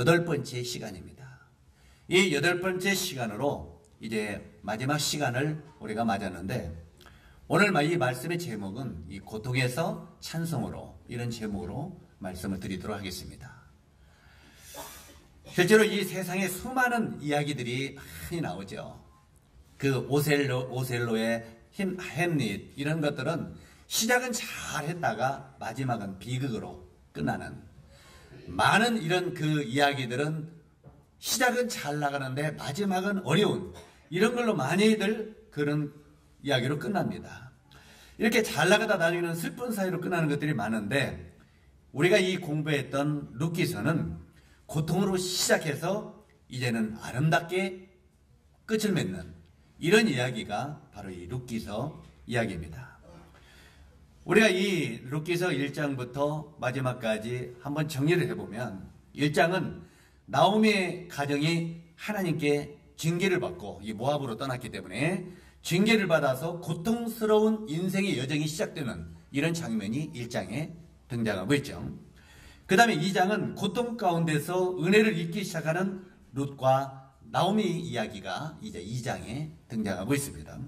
여덟 번째 시간입니다. 이 여덟 번째 시간으로 이제 마지막 시간을 우리가 맞았는데 오늘 이 말씀의 제목은 이 고통에서 찬송으로 이런 제목으로 말씀을 드리도록 하겠습니다. 실제로 이 세상에 수많은 이야기들이 많이 나오죠. 그 오셀로, 오셀로의 힘, 햄릿 이런 것들은 시작은 잘 했다가 마지막은 비극으로 끝나는 많은 이런 그 이야기들은 시작은 잘 나가는데 마지막은 어려운 이런 걸로 많이들 그런 이야기로 끝납니다. 이렇게 잘 나가다 나중에는 슬픈 사이로 끝나는 것들이 많은데 우리가 이 공부했던 루키서는 고통으로 시작해서 이제는 아름답게 끝을 맺는 이런 이야기가 바로 이 루키서 이야기입니다. 우리가 이 루키서 1장부터 마지막까지 한번 정리를 해보면 1장은 나오미의 가정이 하나님께 징계를 받고 이 모압으로 떠났기 때문에 징계를 받아서 고통스러운 인생의 여정이 시작되는 이런 장면이 1장에 등장하고 있죠. 그 다음에 2장은 고통 가운데서 은혜를 잊기 시작하는 룻과 나오미 이야기가 이제 2장에 등장하고 있습니다.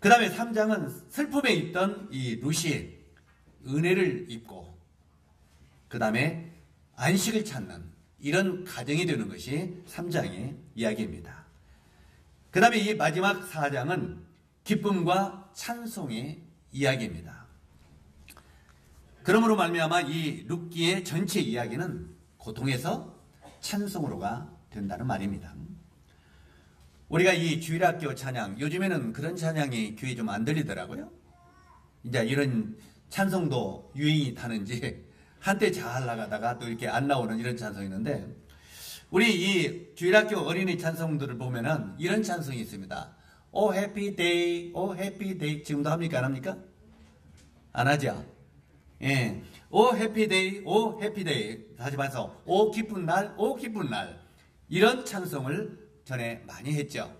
그 다음에 3장은 슬픔에 있던 이 룻이 은혜를 입고 그 다음에 안식을 찾는 이런 가정이 되는 것이 3장의 이야기입니다. 그 다음에 이 마지막 4장은 기쁨과 찬송의 이야기입니다. 그러므로 말미암아 이 룻기의 전체 이야기는 고통에서 찬송으로가 된다는 말입니다. 우리가 이 주일학교 찬양 요즘에는 그런 찬양이 귀에 좀 안 들리더라고요. 이제 이런 찬송도 유행이 타는지 한때 잘 나가다가 또 이렇게 안 나오는 이런 찬송이 있는데 우리 이 주일학교 어린이 찬송들을 보면은 이런 찬송이 있습니다. oh happy day, oh happy day 지금도 합니까 안 합니까? 안 하죠. 예. oh happy day, oh happy day 다시 말해서 오 기쁜 날, 오 기쁜 날 이런 찬송을 전에 많이 했죠.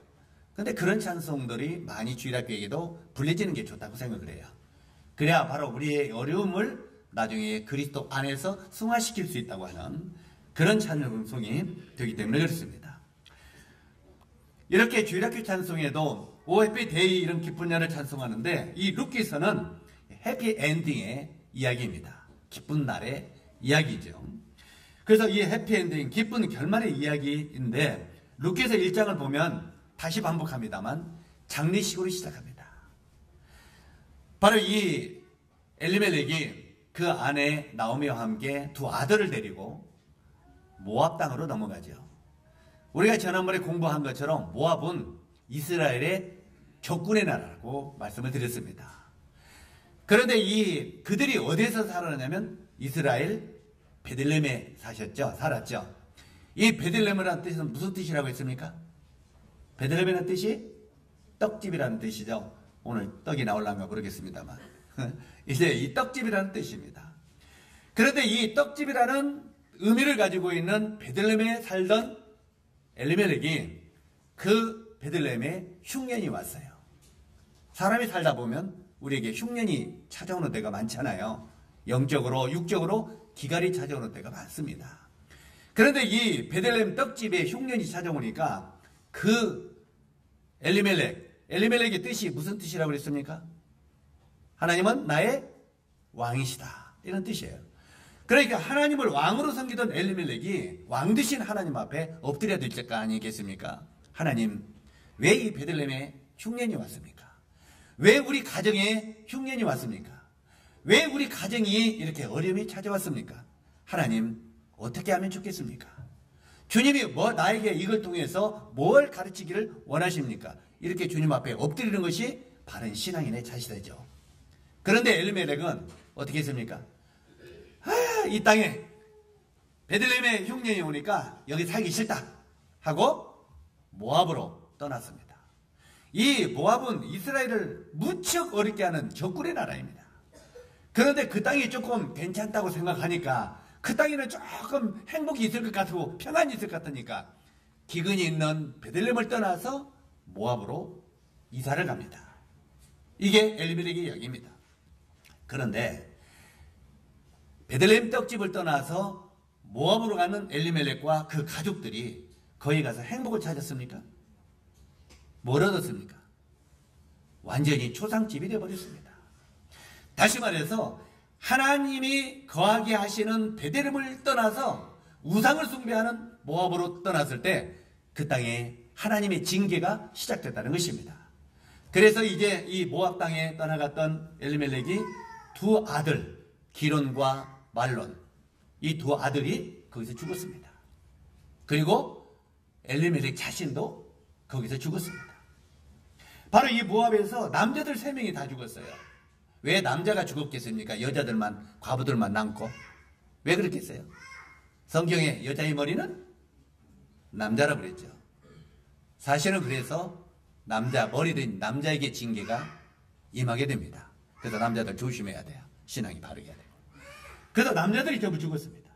근데 그런 찬송들이 많이 주일학교에게도 불려지는 게 좋다고 생각을 해요. 그래야 바로 우리의 어려움을 나중에 그리스도 안에서 승화시킬 수 있다고 하는 그런 찬송이 되기 때문에 그렇습니다. 이렇게 주일학교 찬송에도 oh happy day 이런 기쁜 날을 찬송하는데 이 룻기서는 해피 엔딩의 이야기입니다. 기쁜 날의 이야기죠. 그래서 이 해피 엔딩, 기쁜 결말의 이야기인데 루키서 1장을 보면 다시 반복합니다만 장례식으로 시작합니다. 바로 이 엘리멜렉이 그 아내 나오미와 함께 두 아들을 데리고 모압 땅으로 넘어가죠. 우리가 지난번에 공부한 것처럼 모압은 이스라엘의 적군의 나라라고 말씀을 드렸습니다. 그런데 이 그들이 어디에서 살았냐면 이스라엘 베들렘에 사셨죠. 살았죠. 이 베들렘이라는 뜻은 무슨 뜻이라고 했습니까? 베들렘이라는 뜻이 떡집이라는 뜻이죠. 오늘 떡이 나올라면 모르겠습니다만. 이제 이 떡집이라는 뜻입니다. 그런데 이 떡집이라는 의미를 가지고 있는 베들렘에 살던 엘리멜렉이 그 베들렘에 흉년이 왔어요. 사람이 살다 보면 우리에게 흉년이 찾아오는 때가 많잖아요. 영적으로, 육적으로 기갈이 찾아오는 때가 많습니다. 그런데 이 베들렘 떡집에 흉년이 찾아오니까 그 엘리멜렉, 엘리멜렉의 뜻이 무슨 뜻이라고 그랬습니까? 하나님은 나의 왕이시다. 이런 뜻이에요. 그러니까 하나님을 왕으로 섬기던 엘리멜렉이 왕 되신 하나님 앞에 엎드려야 될 거 아니겠습니까? 하나님, 왜 이 베들렘에 흉년이 왔습니까? 왜 우리 가정에 흉년이 왔습니까? 왜 우리 가정이 이렇게 어려움이 찾아왔습니까? 하나님, 어떻게 하면 좋겠습니까? 주님이 뭐 나에게 이걸 통해서 뭘 가르치기를 원하십니까? 이렇게 주님 앞에 엎드리는 것이 바른 신앙인의 자세죠. 그런데 엘리멜렉은 어떻게 했습니까? 아, 이 땅에 베들레헴의 흉년이 오니까 여기 살기 싫다 하고 모압으로 떠났습니다. 이 모압은 이스라엘을 무척 어렵게 하는 적군의 나라입니다. 그런데 그 땅이 조금 괜찮다고 생각하니까 그 땅에는 조금 행복이 있을 것 같고 평안이 있을 것 같으니까 기근이 있는 베들렘을 떠나서 모압으로 이사를 갑니다. 이게 엘리멜렉의 이야기입니다. 그런데 베들레헴 떡집을 떠나서 모압으로 가는 엘리멜렉과 그 가족들이 거기 가서 행복을 찾았습니까? 뭘 얻었습니까? 완전히 초상집이 되어버렸습니다. 다시 말해서 하나님이 거하게 하시는 베델렘을 떠나서 우상을 숭배하는 모압으로 떠났을 때 그 땅에 하나님의 징계가 시작됐다는 것입니다. 그래서 이제 이 모압 땅에 떠나갔던 엘리멜렉이 두 아들 기론과 말론 이 두 아들이 거기서 죽었습니다. 그리고 엘리멜렉 자신도 거기서 죽었습니다. 바로 이 모압에서 남자들 세 명이 다 죽었어요. 왜 남자가 죽었겠습니까? 여자들만 과부들만 남고 왜 그렇겠어요? 성경에 여자의 머리는 남자라 그랬죠. 사실은 그래서 남자 머리든 남자에게 징계가 임하게 됩니다. 그래서 남자들 조심해야 돼요. 신앙이 바르게 돼요. 그래서 남자들이 전부 죽었습니다.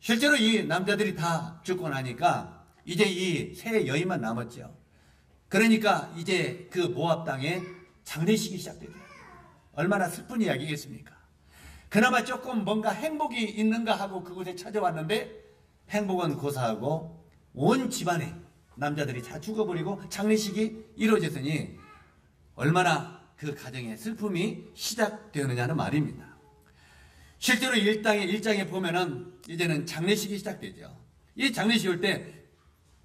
실제로 이 남자들이 다 죽고 나니까 이제 이 세 여인만 남았죠. 그러니까 이제 그 모압 땅에 장례식이 시작되죠. 얼마나 슬픈 이야기겠습니까? 그나마 조금 뭔가 행복이 있는가 하고 그곳에 찾아왔는데 행복은 고사하고 온 집안에 남자들이 다 죽어버리고 장례식이 이루어졌으니 얼마나 그 가정에 슬픔이 시작되느냐는 말입니다. 실제로 일장에 일장에 보면은 이제는 장례식이 시작되죠. 이 장례식 올 때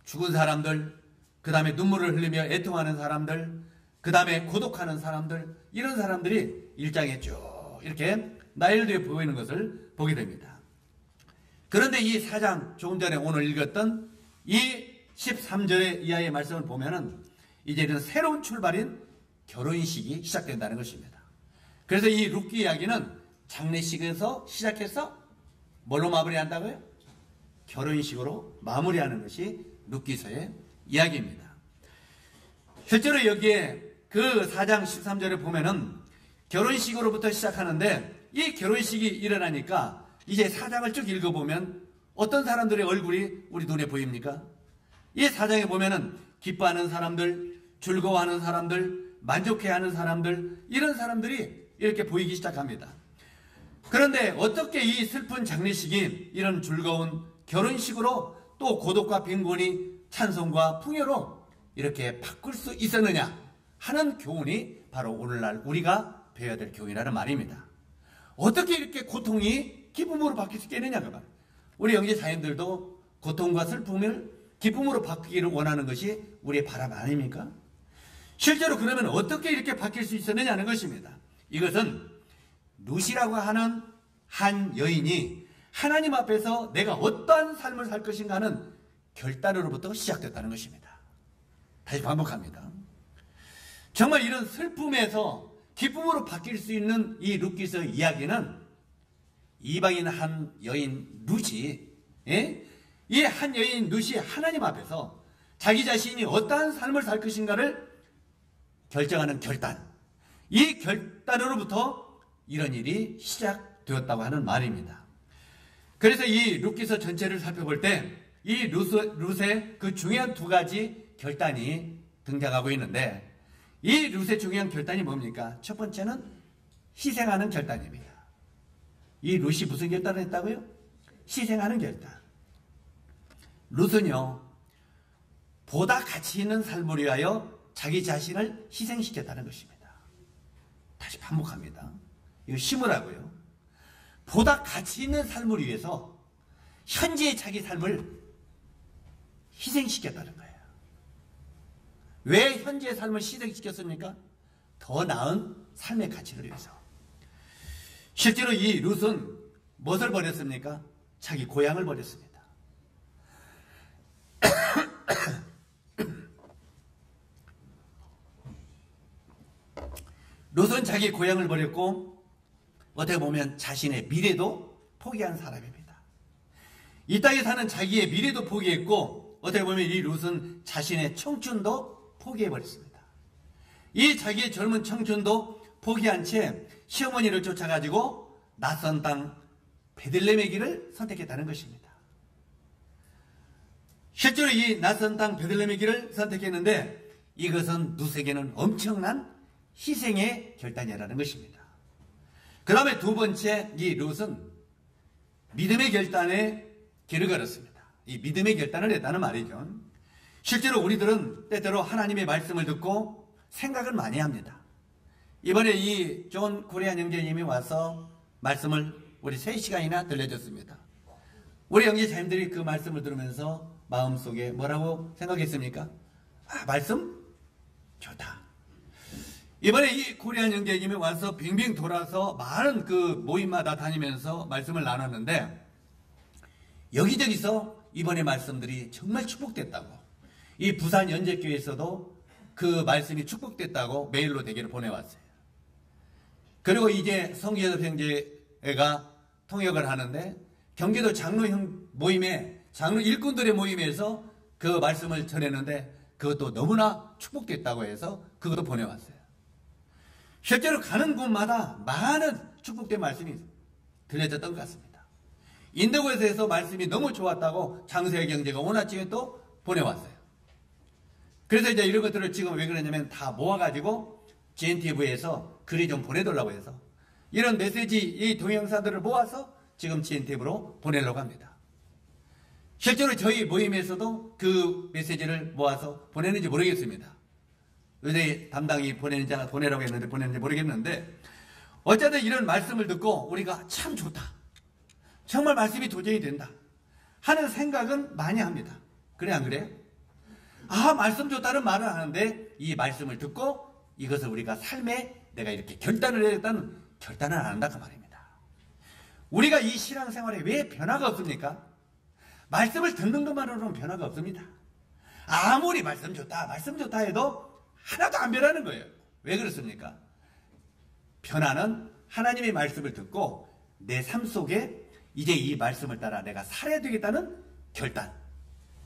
죽은 사람들, 그 다음에 눈물을 흘리며 애통하는 사람들, 그 다음에 고독하는 사람들, 이런 사람들이 일장에 쭉 이렇게 나열되어 보이는 것을 보게 됩니다. 그런데 이 사장, 조금 전에 오늘 읽었던 이 13절의 이하의 말씀을 보면은 이제는 새로운 출발인 결혼식이 시작된다는 것입니다. 그래서 이 룻기 이야기는 장례식에서 시작해서 뭘로 마무리한다고요? 결혼식으로 마무리하는 것이 룻기서의 이야기입니다. 실제로 여기에 그 4장 13절에 보면은 결혼식으로부터 시작하는데 이 결혼식이 일어나니까 이제 4장을 쭉 읽어보면 어떤 사람들의 얼굴이 우리 눈에 보입니까? 이 4장에 보면은 기뻐하는 사람들, 즐거워하는 사람들, 만족해하는 사람들, 이런 사람들이 이렇게 보이기 시작합니다. 그런데 어떻게 이 슬픈 장례식이 이런 즐거운 결혼식으로 또 고독과 빈곤이 찬송과 풍요로 이렇게 바꿀 수 있었느냐 하는 교훈이 바로 오늘날 우리가 배워야 될 교훈이라는 말입니다. 어떻게 이렇게 고통이 기쁨으로 바뀔 수 있겠느냐가 말. 우리 영재 자연들도 고통과 슬픔을 기쁨으로 바뀌기를 원하는 것이 우리의 바람 아닙니까? 실제로 그러면 어떻게 이렇게 바뀔 수 있었느냐는 것입니다. 이것은 루시라고 하는 한 여인이 하나님 앞에서 내가 어떠한 삶을 살 것인가 하는 결단으로부터 시작됐다는 것입니다. 다시 반복합니다. 정말 이런 슬픔에서 기쁨으로 바뀔 수 있는 이 룻기서 이야기는 이방인 한 여인 룻이, 예? 이 한 여인 룻이 하나님 앞에서 자기 자신이 어떠한 삶을 살 것인가를 결정하는 결단. 이 결단으로부터 이런 일이 시작되었다고 하는 말입니다. 그래서 이 룻기서 전체를 살펴볼 때이 룻의 그 중요한 두 가지 결단이 등장하고 있는데 이 룻의 중요한 결단이 뭡니까? 첫 번째는 희생하는 결단입니다. 이 룻이 무슨 결단을 했다고요? 희생하는 결단. 룻은요, 보다 가치 있는 삶을 위하여 자기 자신을 희생시켰다는 것입니다. 다시 반복합니다. 이거 심으라고요. 보다 가치 있는 삶을 위해서 현재의 자기 삶을 희생시켰다는 거예요. 왜 현재의 삶을 희생시켰습니까? 더 나은 삶의 가치를 위해서. 실제로 이 룻은 무엇을 버렸습니까? 자기 고향을 버렸습니다. 룻은 자기 고향을 버렸고 어떻게 보면 자신의 미래도 포기한 사람입니다. 이 땅에 사는 자기의 미래도 포기했고 어떻게 보면 이 룻은 자신의 청춘도 포기해버렸습니다. 이 자기의 젊은 청춘도 포기한 채 시어머니를 쫓아가지고 낯선 땅 베들렘의 길을 선택했다는 것입니다. 실제로 이 낯선 땅 베들렘의 길을 선택했는데 이것은 누세계는 엄청난 희생의 결단이라는 것입니다. 그 다음에 두 번째 이 룻은 믿음의 결단에 길을 걸었습니다. 이 믿음의 결단을 했다는 말이죠. 실제로 우리들은 때때로 하나님의 말씀을 듣고 생각을 많이 합니다. 이번에 이 존 코리안 형제님이 와서 말씀을 우리 3시간이나 들려줬습니다. 우리 형제자님들이 그 말씀을 들으면서 마음속에 뭐라고 생각했습니까? 아, 말씀? 좋다. 이번에 이 코리안 형제님이 와서 빙빙 돌아서 많은 그 모임마다 다니면서 말씀을 나눴는데 여기저기서 이번에 말씀들이 정말 축복됐다고 이 부산 연재교회에서도 그 말씀이 축복됐다고 메일로 대기를 보내왔어요. 그리고 이제 성기여섭 형제가 통역을 하는데 경기도 장로 형 모임에 장로 일꾼들의 모임에서 그 말씀을 전했는데 그것도 너무나 축복됐다고 해서 그것도 보내왔어요. 실제로 가는 곳마다 많은 축복된 말씀이 들려졌던 것 같습니다. 인도에서 말씀이 너무 좋았다고 장세의 경제가 원화집에 또 보내왔어요. 그래서 이제 이런 것들을 지금 왜 그러냐면 다 모아가지고 GNTV에서 글이 좀 보내달라고 해서 이런 메시지, 이 동영상들을 모아서 지금 GNTV로 보내려고 합니다. 실제로 저희 모임에서도 그 메시지를 모아서 보내는지 모르겠습니다. 의대 담당이 보내는 자 보내라고 했는데 보내는지 모르겠는데 어쨌든 이런 말씀을 듣고 우리가 참 좋다. 정말 말씀이 도저히 된다. 하는 생각은 많이 합니다. 그래 안 그래요? 아 말씀 좋다는 말을 하는데 이 말씀을 듣고 이것을 우리가 삶에 내가 이렇게 결단을 해야겠다는 결단을 안 한다 그 말입니다. 우리가 이 신앙생활에 왜 변화가 없습니까? 말씀을 듣는 것만으로는 변화가 없습니다. 아무리 말씀 좋다, 말씀 좋다 해도 하나도 안 변하는 거예요. 왜 그렇습니까? 변화는 하나님의 말씀을 듣고 내 삶 속에 이제 이 말씀을 따라 내가 살아야 되겠다는 결단,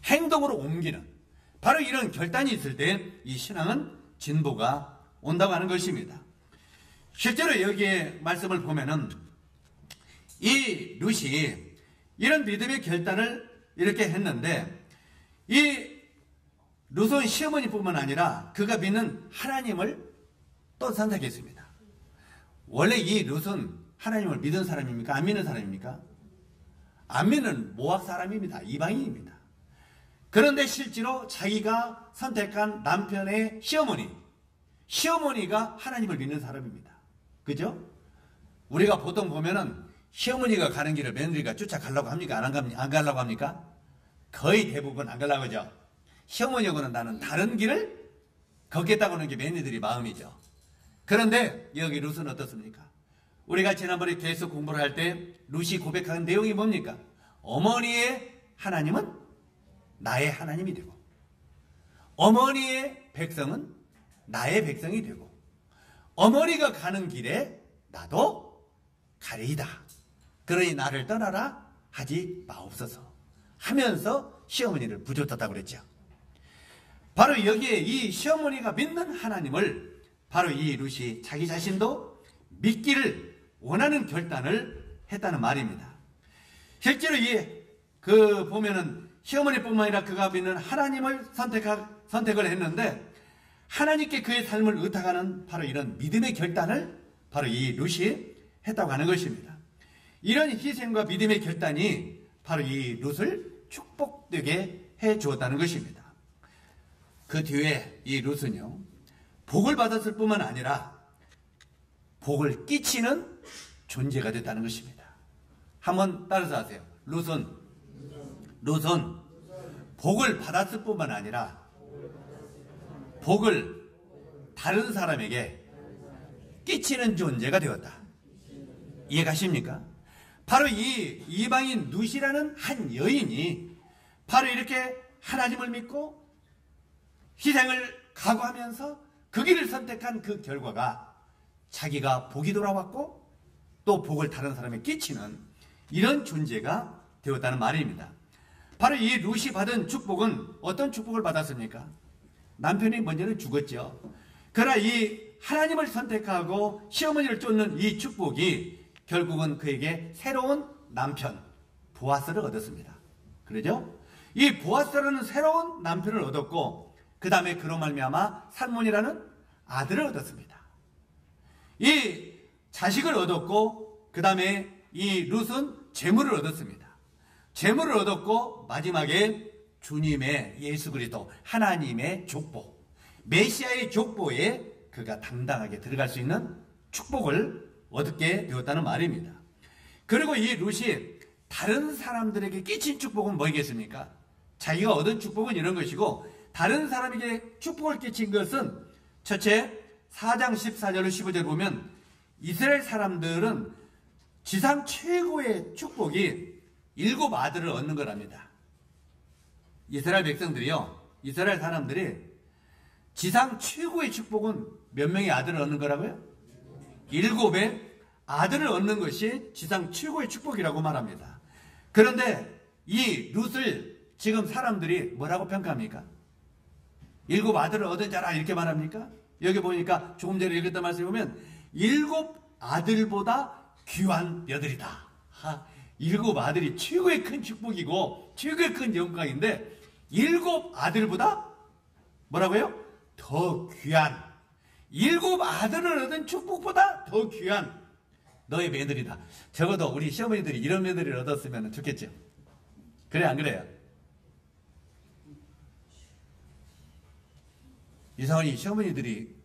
행동으로 옮기는 바로 이런 결단이 있을 때 이 신앙은 진보가 온다고 하는 것입니다. 실제로 여기에 말씀을 보면은 이 룻이 이런 믿음의 결단을 이렇게 했는데 이 룻은 시어머니뿐만 아니라 그가 믿는 하나님을 또 선택했습니다. 원래 이 룻은 하나님을 믿은 사람입니까? 안 믿는 사람입니까? 안 믿는 모학 사람입니다. 이방인입니다. 그런데 실제로 자기가 선택한 남편의 시어머니, 시어머니가 하나님을 믿는 사람입니다. 그죠? 우리가 보통 보면은 시어머니가 가는 길을 며느리가 쫓아가려고 합니까? 안, 가, 안 가려고 합니까? 거의 대부분 안 가려고 하죠. 시어머니하고는 나는 다른 길을 걷겠다고 하는 게 며느리들이 마음이죠. 그런데 여기 룻은 어떻습니까? 우리가 지난번에 계속 공부를 할때 룻이 고백하는 내용이 뭡니까? 어머니의 하나님은 나의 하나님이 되고 어머니의 백성은 나의 백성이 되고 어머니가 가는 길에 나도 가리이다. 그러니 나를 떠나라 하지 마옵소서 하면서 시어머니를 부조졌다고 그랬죠. 바로 여기에 이 시어머니가 믿는 하나님을 바로 이 룻이 자기 자신도 믿기를 원하는 결단을 했다는 말입니다. 실제로 이그 보면은 시어머니뿐만 아니라 그가 믿는 하나님을 선택하, 선택을 했는데 하나님께 그의 삶을 의탁하는 바로 이런 믿음의 결단을 바로 이 룻이 했다고 하는 것입니다. 이런 희생과 믿음의 결단이 바로 이 룻을 축복되게 해 주었다는 것입니다. 그 뒤에 이 룻은요, 복을 받았을 뿐만 아니라 복을 끼치는 존재가 됐다는 것입니다. 한번 따라서 하세요. 룻은, 룻은 복을 받았을 뿐만 아니라 복을 다른 사람에게 끼치는 존재가 되었다. 이해가십니까? 바로 이 이방인 누시라는 한 여인이 바로 이렇게 하나님을 믿고 희생을 각오하면서 그 길을 선택한 그 결과가 자기가 복이 돌아왔고 또 복을 다른 사람에 끼치는 이런 존재가 되었다는 말입니다. 바로 이 루시 받은 축복은 어떤 축복을 받았습니까? 남편이 먼저는 죽었죠. 그러나 이 하나님을 선택하고 시어머니를 쫓는 이 축복이 결국은 그에게 새로운 남편, 보아스를 얻었습니다. 그러죠? 이 보아스라는 새로운 남편을 얻었고 그 다음에 그로 말미암아 살몬이라는 아들을 얻었습니다. 이 자식을 얻었고 그 다음에 이 룻은 재물을 얻었습니다. 재물을 얻었고 마지막에 주님의 예수 그리스도 하나님의 족보, 메시아의 족보에 그가 당당하게 들어갈 수 있는 축복을 얻게 되었다는 말입니다. 그리고 이 룻이 다른 사람들에게 끼친 축복은 뭐겠습니까? 자기가 얻은 축복은 이런 것이고 다른 사람에게 축복을 끼친 것은 첫째 4장 14절로 15절 보면 이스라엘 사람들은 지상 최고의 축복이 일곱 아들을 얻는 거랍니다. 이스라엘 백성들이요. 이스라엘 사람들이 지상 최고의 축복은 몇 명의 아들을 얻는 거라고요? 일곱의 아들을 얻는 것이 지상 최고의 축복이라고 말합니다. 그런데 이 룻을 지금 사람들이 뭐라고 평가합니까? 일곱 아들을 얻은 자라 이렇게 말합니까? 여기 보니까 조금 전에 읽었던 말씀에 보면 일곱 아들보다 귀한 며느리다. 하, 일곱 아들이 최고의 큰 축복이고 최고의 큰 영광인데 일곱 아들보다 뭐라고요? 더 귀한 일곱 아들을 얻은 축복보다 더 귀한 너의 며느리다. 적어도 우리 시어머니들이 이런 며느리를 얻었으면 좋겠죠. 그래 안 그래요? 이상하니 시어머니들이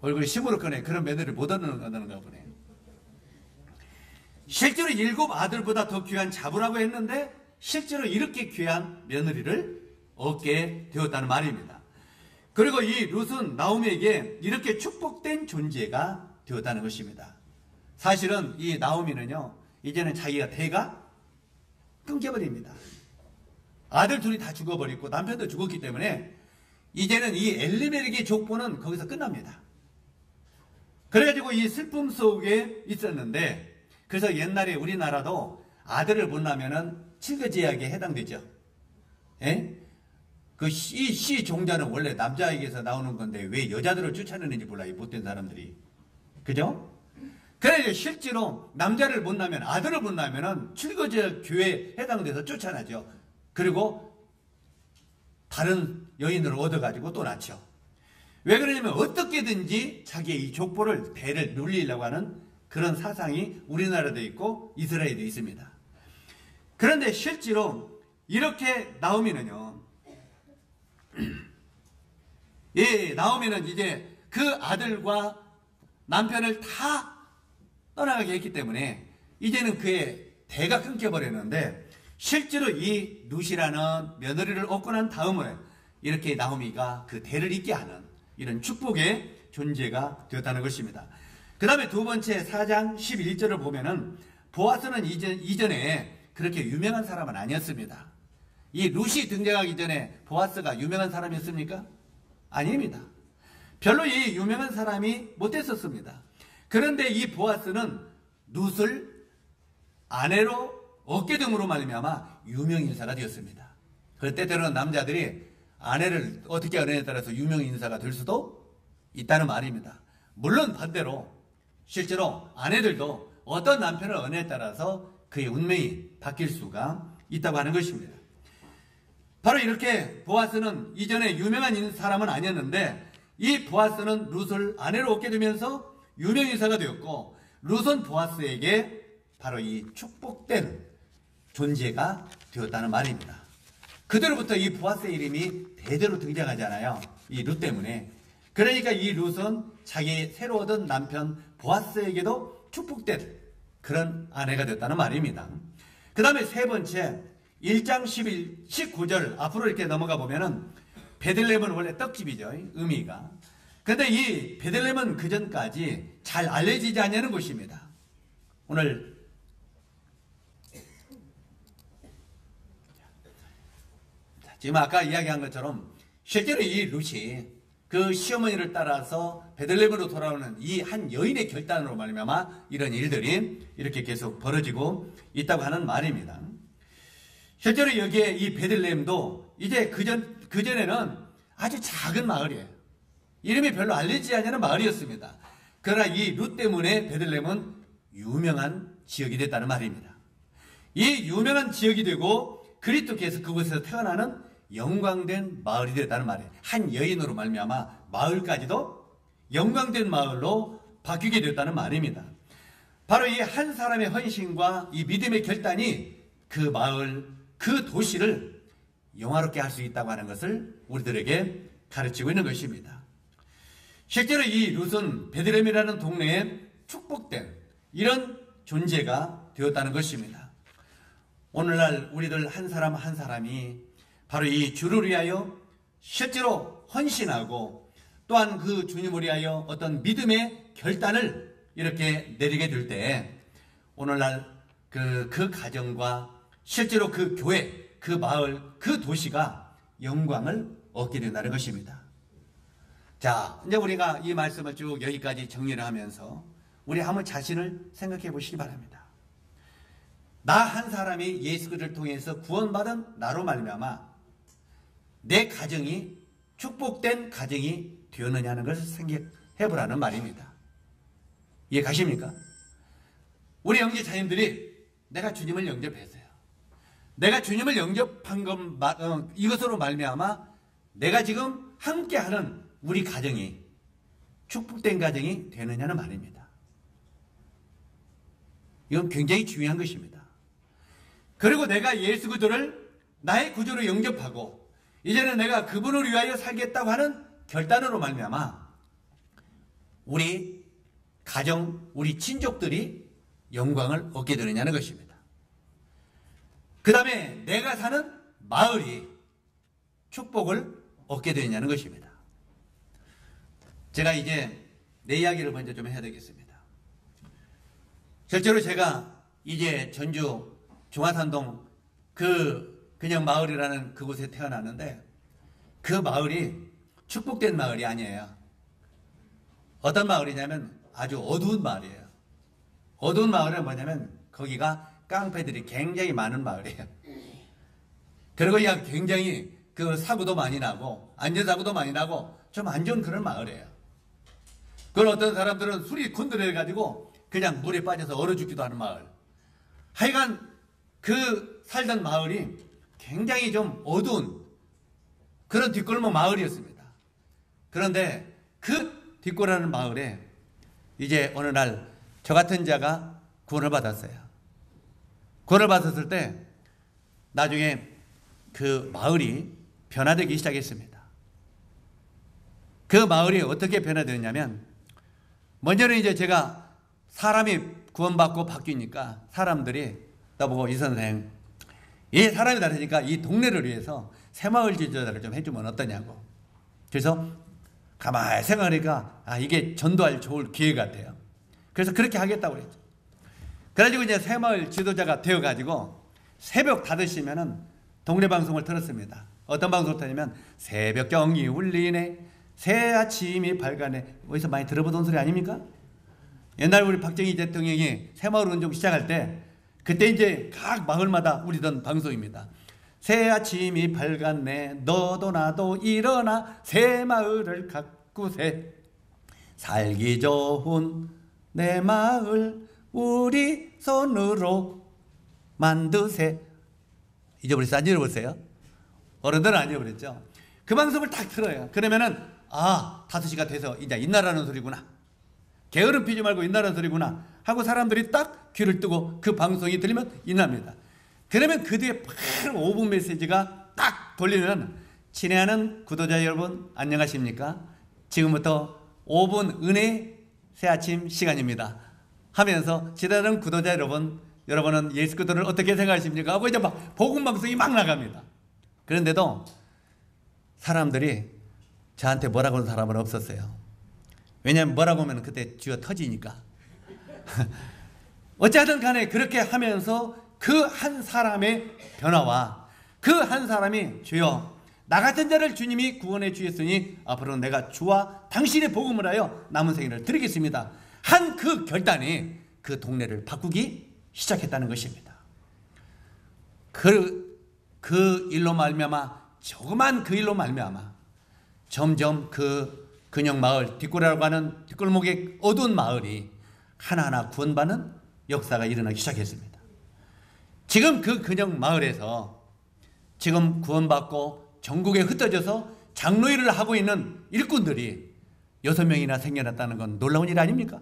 얼굴에 시무룩하네 그런 며느리를 못 얻는가 보네. 실제로 일곱 아들보다 더 귀한 자부라고 했는데 실제로 이렇게 귀한 며느리를 얻게 되었다는 말입니다. 그리고 이 룻은 나오미에게 이렇게 축복된 존재가 되었다는 것입니다. 사실은 이 나오미는요, 이제는 자기가 대가 끊겨버립니다. 아들 둘이 다 죽어버리고 남편도 죽었기 때문에 이제는 이 엘리메릭의 족보는 거기서 끝납니다. 그래가지고 이 슬픔 속에 있었는데 그래서 옛날에 우리나라도 아들을 못 낳으면은 칠거지약에 해당되죠. 예? 그 씨, 씨 종자는 원래 남자에게서 나오는 건데 왜 여자들을 쫓아내는지 몰라요. 못된 사람들이. 그죠? 그래 실제로 남자를 못 낳으면 아들을 못 낳으면은 칠거지약 교회에 해당돼서 쫓아나죠. 그리고 다른 여인을 얻어가지고 또 낳죠. 왜 그러냐면 어떻게든지 자기의 이 족보를 대를 눌리려고 하는 그런 사상이 우리나라도 있고 이스라엘도 있습니다. 그런데 실제로 이렇게 나오면은요, 예, 나오면은 이제 그 아들과 남편을 다 떠나가게 했기 때문에 이제는 그의 대가 끊겨버렸는데 실제로 이 누시라는 며느리를 얻고 난 다음에 이렇게 나오미가 그 대를 잇게 하는 이런 축복의 존재가 되었다는 것입니다. 그 다음에 두 번째 4장 11절을 보면은 보아스는 이전, 이전에 그렇게 유명한 사람은 아니었습니다. 이 루시 등장하기 전에 보아스가 유명한 사람이었습니까? 아닙니다. 별로 이 유명한 사람이 못했었습니다. 그런데 이 보아스는 룻을 아내로 얻게 됨으로 말미암아 유명 인사가 되었습니다. 그 때때로는 남자들이 아내를 어떻게 하느냐에 따라서 유명 인사가 될 수도 있다는 말입니다. 물론 반대로 실제로 아내들도 어떤 남편을 은혜에 따라서 그의 운명이 바뀔 수가 있다고 하는 것입니다. 바로 이렇게 보아스는 이전에 유명한 사람은 아니었는데 이 보아스는 룻을 아내로 얻게 되면서 유명인사가 되었고 룻은 보아스에게 바로 이 축복된 존재가 되었다는 말입니다. 그대로부터 이 보아스의 이름이 대대로 등장하잖아요. 이 룻 때문에. 그러니까 이 룻은 자기 새로 얻은 남편 보아스에게도 축복된 그런 아내가 됐다는 말입니다. 그 다음에 세 번째 1장 11, 19절 앞으로 이렇게 넘어가 보면은 베들렘은 원래 떡집이죠. 의미가. 근데 이 베들렘은 그 전까지 잘 알려지지 않는 곳입니다. 오늘 지금 아까 이야기한 것처럼 실제로 이 룻이 그 시어머니를 따라서 베들레헴으로 돌아오는 이 한 여인의 결단으로 말미암아 이런 일들이 이렇게 계속 벌어지고 있다고 하는 말입니다. 실제로 여기에 이 베들레헴도 이제 그전 그전에는 아주 작은 마을이에요. 이름이 별로 알려지지 않는 마을이었습니다. 그러나 이 룻 때문에 베들레헴은 유명한 지역이 됐다는 말입니다. 이 유명한 지역이 되고 그리스도께서 그곳에서 태어나는 영광된 마을이 됐다는 말이에요. 한 여인으로 말미암아 마을까지도 영광된 마을로 바뀌게 됐다는 말입니다. 바로 이 한 사람의 헌신과 이 믿음의 결단이 그 마을, 그 도시를 영화롭게 할 수 있다고 하는 것을 우리들에게 가르치고 있는 것입니다. 실제로 이 룻은 베드렘이라는 동네에 축복된 이런 존재가 되었다는 것입니다. 오늘날 우리들 한 사람 한 사람이 바로 이 주를 위하여 실제로 헌신하고 또한 그 주님을 위하여 어떤 믿음의 결단을 이렇게 내리게 될 때 오늘날 그, 그 가정과 실제로 그 교회, 그 마을, 그 도시가 영광을 얻게 된다는 것입니다. 자, 이제 우리가 이 말씀을 쭉 여기까지 정리를 하면서 우리 한번 자신을 생각해 보시기 바랍니다. 나 한 사람이 예수 그리스도를 통해서 구원받은 나로 말미암아 내 가정이 축복된 가정이 되었느냐는 것을 생각해 보라는 말입니다. 이해 가십니까? 우리 영계 자녀들이 내가 주님을 영접했어요. 내가 주님을 영접한 것 어, 이것으로 말미암아 내가 지금 함께하는 우리 가정이 축복된 가정이 되느냐는 말입니다. 이건 굉장히 중요한 것입니다. 그리고 내가 예수 구조를 나의 구조로 영접하고 이제는 내가 그분을 위하여 살겠다고 하는 결단으로 말미암아 우리 가정, 우리 친족들이 영광을 얻게 되느냐는 것입니다. 그 다음에 내가 사는 마을이 축복을 얻게 되느냐는 것입니다. 제가 이제 내 이야기를 먼저 좀 해야 되겠습니다. 실제로 제가 이제 전주 중화산동 그 그냥 마을이라는 그곳에 태어났는데 그 마을이 축복된 마을이 아니에요. 어떤 마을이냐면 아주 어두운 마을이에요. 어두운 마을은 뭐냐면 거기가 깡패들이 굉장히 많은 마을이에요. 그리고 굉장히 그 사고도 많이 나고 안전사고도 많이 나고 좀 안 좋은 그런 마을이에요. 그걸 어떤 사람들은 술이 건드려가지고 그냥 물에 빠져서 얼어 죽기도 하는 마을. 하여간 그 살던 마을이 굉장히 좀 어두운 그런 뒷골목 마을이었습니다. 그런데 그 뒷골하는 마을에 이제 어느 날 저 같은 자가 구원을 받았어요. 구원을 받았을 때 나중에 그 마을이 변화되기 시작했습니다. 그 마을이 어떻게 변화되었냐면 먼저는 이제 제가 사람이 구원받고 바뀌니까 사람들이 나보고 이 선생 이 사람이 다르니까 이 동네를 위해서 새마을 지도자를 좀 해주면 어떠냐고 그래서 가만히 생각하니까 아 이게 전도할 좋을 기회 같아요 그래서 그렇게 하겠다고 그랬죠 그래가지고 이제 새마을 지도자가 되어가지고 새벽 5시면은 동네 방송을 들었습니다 어떤 방송을 들냐면 새벽 경이 울리네 새 아침이 밝아네. 어디서 많이 들어보던 소리 아닙니까? 옛날 우리 박정희 대통령이 새마을 운동 시작할 때 그때 이제 각 마을마다 우리던 방송입니다. 새 아침이 밝았네 너도 나도 일어나 새 마을을 가꾸세 살기 좋은 내 마을 우리 손으로 만드세 잊어버렸어요? 안 잊어버렸어요? 어른들은 안 잊어버렸죠? 그 방송을 딱 틀어요 그러면은 아, 5시가 돼서 이제 인나라는 소리구나. 게으름 피지 말고 인나라는 소리구나. 하고 사람들이 딱 귀를 뜨고 그 방송이 들리면 인납니다. 그러면 그 뒤에 바로 5분 메시지가 딱 돌리면 친애하는 구독자 여러분 안녕하십니까? 지금부터 5분 은혜 새 아침 시간입니다. 하면서 지나는 구독자 여러분 여러분은 예수 그리스도를 어떻게 생각하십니까? 하고 이제 막 복음 방송이 막 나갑니다. 그런데도 사람들이 저한테 뭐라고 하는 사람은 없었어요. 왜냐하면 뭐라고 하면 그때 쥐어 터지니까. 어찌하든 간에 그렇게 하면서 그 한 사람의 변화와 그 한 사람이 주여 나 같은 자를 주님이 구원해 주셨으니 앞으로 내가 주와 당신의 복음을 하여 남은 생애를 드리겠습니다. 한 그 결단이 그 동네를 바꾸기 시작했다는 것입니다. 그, 그 일로 말미암아 조그만 그 일로 말미암아 점점 그 근영 마을 뒷골이라고 하는 뒷골목의 어두운 마을이 하나하나 구원받는 역사가 일어나기 시작했습니다. 지금 그 근영 마을에서 지금 구원받고 전국에 흩어져서 장로 일을 하고 있는 일꾼들이 여섯 명이나 생겨났다는 건 놀라운 일 아닙니까?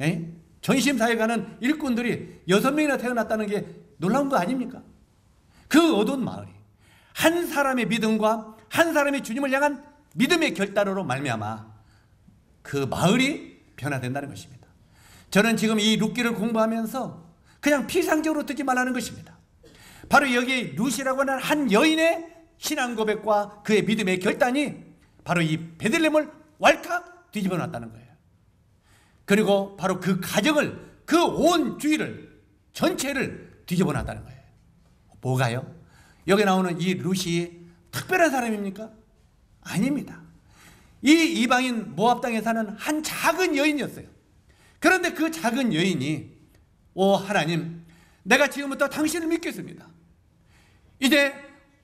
에? 전심사에 가는 일꾼들이 여섯 명이나 태어났다는 게 놀라운 거 아닙니까? 그 어두운 마을이 한 사람의 믿음과 한 사람의 주님을 향한 믿음의 결단으로 말미암아 그 마을이 변화된다는 것입니다. 저는 지금 이 룻기를 공부하면서 그냥 피상적으로 듣지 말라는 것입니다. 바로 여기 룻이라고 하는 한 여인의 신앙 고백과 그의 믿음의 결단이 바로 이 베들렘을 왈칵 뒤집어 놨다는 거예요. 그리고 바로 그 가정을 그 온 주위를 전체를 뒤집어 놨다는 거예요. 뭐가요? 여기 나오는 이 룻이 특별한 사람입니까? 아닙니다. 이 이방인 모압 땅에 사는 한 작은 여인이었어요. 그런데 그 작은 여인이 오 하나님, 내가 지금부터 당신을 믿겠습니다. 이제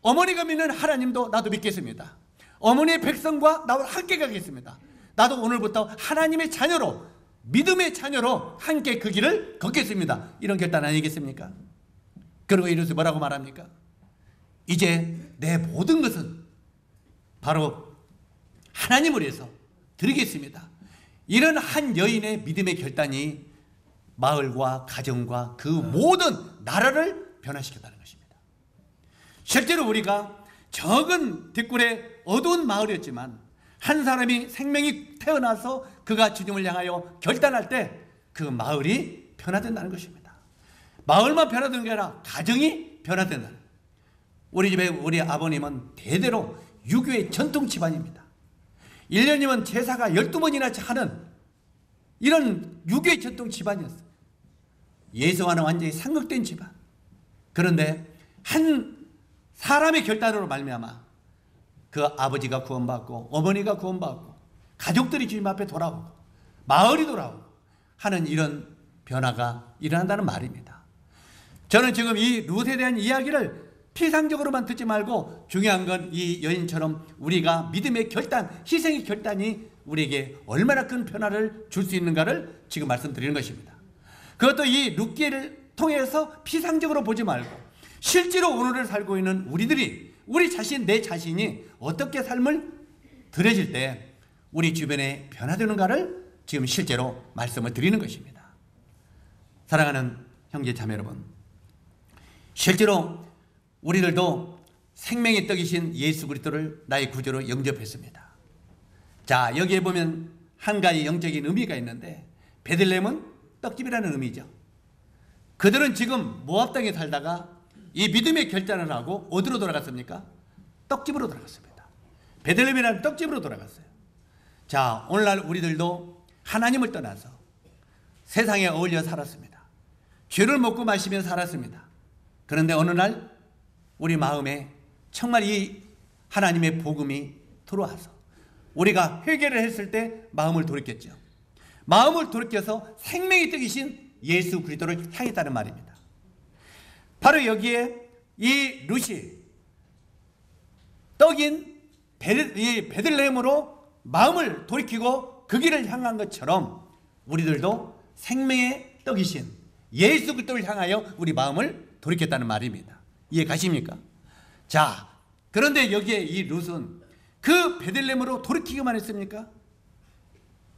어머니가 믿는 하나님도 나도 믿겠습니다. 어머니의 백성과 나와 함께 가겠습니다. 나도 오늘부터 하나님의 자녀로 믿음의 자녀로 함께 그 길을 걷겠습니다. 이런 결단 아니겠습니까? 그리고 이루스 뭐라고 말합니까? 이제 내 모든 것은 바로 하나님을 위해서 드리겠습니다. 이런 한 여인의 믿음의 결단이 마을과 가정과 그 모든 나라를 변화시켰다는 것입니다. 실제로 우리가 적은 뒷골의 어두운 마을이었지만 한 사람이 생명이 태어나서 그가 주님을 향하여 결단할 때 그 마을이 변화된다는 것입니다. 마을만 변화되는 게 아니라 가정이 변화된다. 우리 집에 우리 아버님은 대대로 유교의 전통 집안입니다. 1년이면 제사가 12번이나 하는 이런 유교의 전통 집안이었어요. 예수와는 완전히 상극된 집안. 그런데 한 사람의 결단으로 말미암아 그 아버지가 구원받고 어머니가 구원받고 가족들이 주님 앞에 돌아오고 마을이 돌아오고 하는 이런 변화가 일어난다는 말입니다. 저는 지금 이 룻에 대한 이야기를 피상적으로만 듣지 말고 중요한 건 이 여인처럼 우리가 믿음의 결단, 희생의 결단이 우리에게 얼마나 큰 변화를 줄 수 있는가를 지금 말씀드리는 것입니다. 그것도 이 룻기를 통해서 피상적으로 보지 말고 실제로 오늘을 살고 있는 우리들이 우리 자신 내 자신이 어떻게 삶을 들여질 때 우리 주변에 변화되는가를 지금 실제로 말씀을 드리는 것입니다. 사랑하는 형제 자매 여러분, 실제로 우리들도 생명의 떡이신 예수 그리스도를 나의 구주로 영접했습니다. 자, 여기에 보면 한 가지 영적인 의미가 있는데 베들렘은 떡집이라는 의미죠. 그들은 지금 모압 땅에 살다가 이 믿음의 결단을 하고 어디로 돌아갔습니까? 떡집으로 돌아갔습니다. 베들렘이라는 떡집으로 돌아갔어요. 자, 오늘날 우리들도 하나님을 떠나서 세상에 어울려 살았습니다. 죄를 먹고 마시며 살았습니다. 그런데 어느 날 우리 마음에 정말 이 하나님의 복음이 들어와서 우리가 회개를 했을 때 마음을 돌이켰죠. 마음을 돌이켜서 생명이 뜨기신 예수 그리스도를 향했다는 말입니다. 바로 여기에 이 루시 떡인 베들레헴으로 마음을 돌이키고 그 길을 향한 것처럼 우리들도 생명의 떡이신 예수 그리스도를 향하여 우리 마음을 돌이켰다는 말입니다. 이해 가십니까? 자, 그런데 여기에 이 룻은 그 베들렘으로 돌이키기만 했습니까?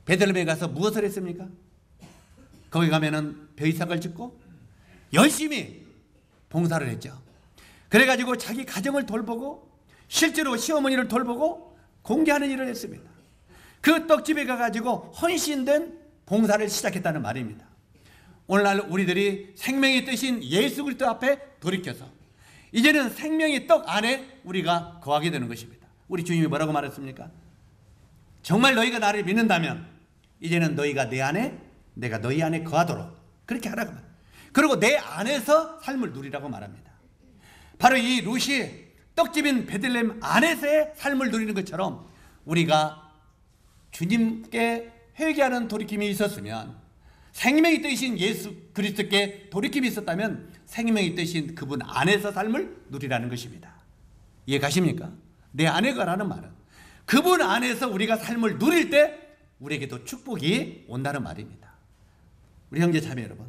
베들렘에 가서 무엇을 했습니까? 거기 가면은 벼이삭을 짓고 열심히 봉사를 했죠. 그래가지고 자기 가정을 돌보고 실제로 시어머니를 돌보고 공개하는 일을 했습니다. 그 떡집에 가가지고 헌신된 봉사를 시작했다는 말입니다. 오늘날 우리들이 생명의 뜻인 예수 그리스도 앞에 돌이켜서 이제는 생명의 떡 안에 우리가 거하게 되는 것입니다. 우리 주님이 뭐라고 말했습니까? 정말 너희가 나를 믿는다면 이제는 너희가 내 안에 내가 너희 안에 거하도록 그렇게 하라고 말. 그리고 내 안에서 삶을 누리라고 말합니다. 바로 이 루시 떡집인 베들렘 안에서의 삶을 누리는 것처럼 우리가 주님께 회개하는 돌이킴이 있었으면 생명이 되신 예수 그리스도께 돌이킴이 있었다면 생명이 되신 그분 안에서 삶을 누리라는 것입니다. 이해 가십니까? 내 안에 가라는 말은 그분 안에서 우리가 삶을 누릴 때 우리에게도 축복이 온다는 말입니다. 우리 형제 자매 여러분,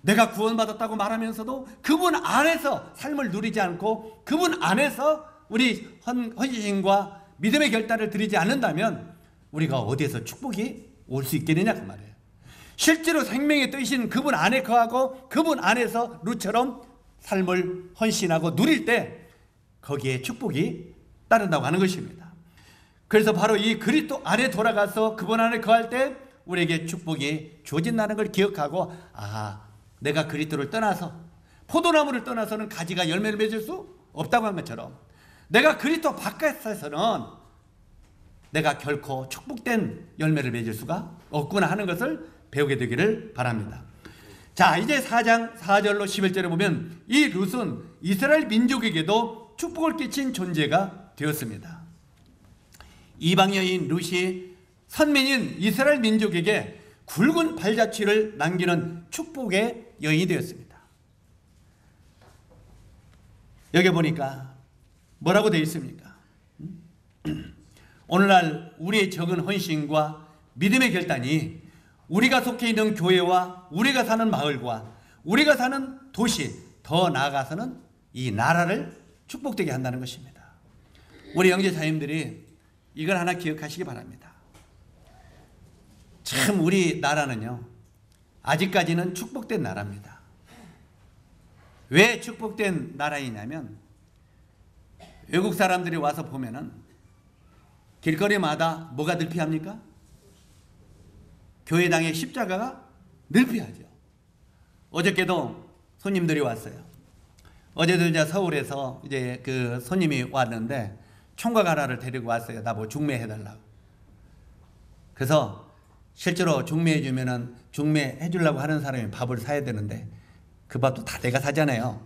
내가 구원받았다고 말하면서도 그분 안에서 삶을 누리지 않고 그분 안에서 우리 헌, 헌신과 믿음의 결단을 드리지 않는다면 우리가 어디에서 축복이 올 수 있겠느냐 그 말이에요. 실제로 생명의 뜻인 그분 안에 거하고 그분 안에서 루처럼 삶을 헌신하고 누릴 때 거기에 축복이 따른다고 하는 것입니다. 그래서 바로 이 그리스도 안에 돌아가서 그분 안에 거할 때 우리에게 축복이 주어진다는 걸 기억하고 아 내가 그리스도를 떠나서 포도나무를 떠나서는 가지가 열매를 맺을 수 없다고 한 것처럼 내가 그리스도 바깥에서는 내가 결코 축복된 열매를 맺을 수가 없구나 하는 것을 배우게 되기를 바랍니다. 자, 이제 4장 4절로 11절에 보면 이 룻은 이스라엘 민족에게도 축복을 끼친 존재가 되었습니다. 이방 여인 룻이 선민인 이스라엘 민족에게 굵은 발자취를 남기는 축복의 여인이 되었습니다. 여기 보니까 뭐라고 되어 있습니까? 오늘날 우리의 적은 헌신과 믿음의 결단이 우리가 속해 있는 교회와 우리가 사는 마을과 우리가 사는 도시 더 나아가서는 이 나라를 축복되게 한다는 것입니다. 우리 영제 자님들이 이걸 하나 기억하시기 바랍니다. 참 우리 나라는요 아직까지는 축복된 나라입니다. 왜 축복된 나라이냐면 외국 사람들이 와서 보면은 길거리마다 뭐가 늘피합니까? 교회당의 십자가가 늘피하죠. 어저께도 손님들이 왔어요. 어제도 이제 서울에서 이제 그 손님이 왔는데 총각 하나를 데리고 왔어요. 나뭐 중매해달라고. 그래서 실제로 중매해주면은 중매해주려고 하는 사람이 밥을 사야 되는데 그 밥도 다 내가 사잖아요.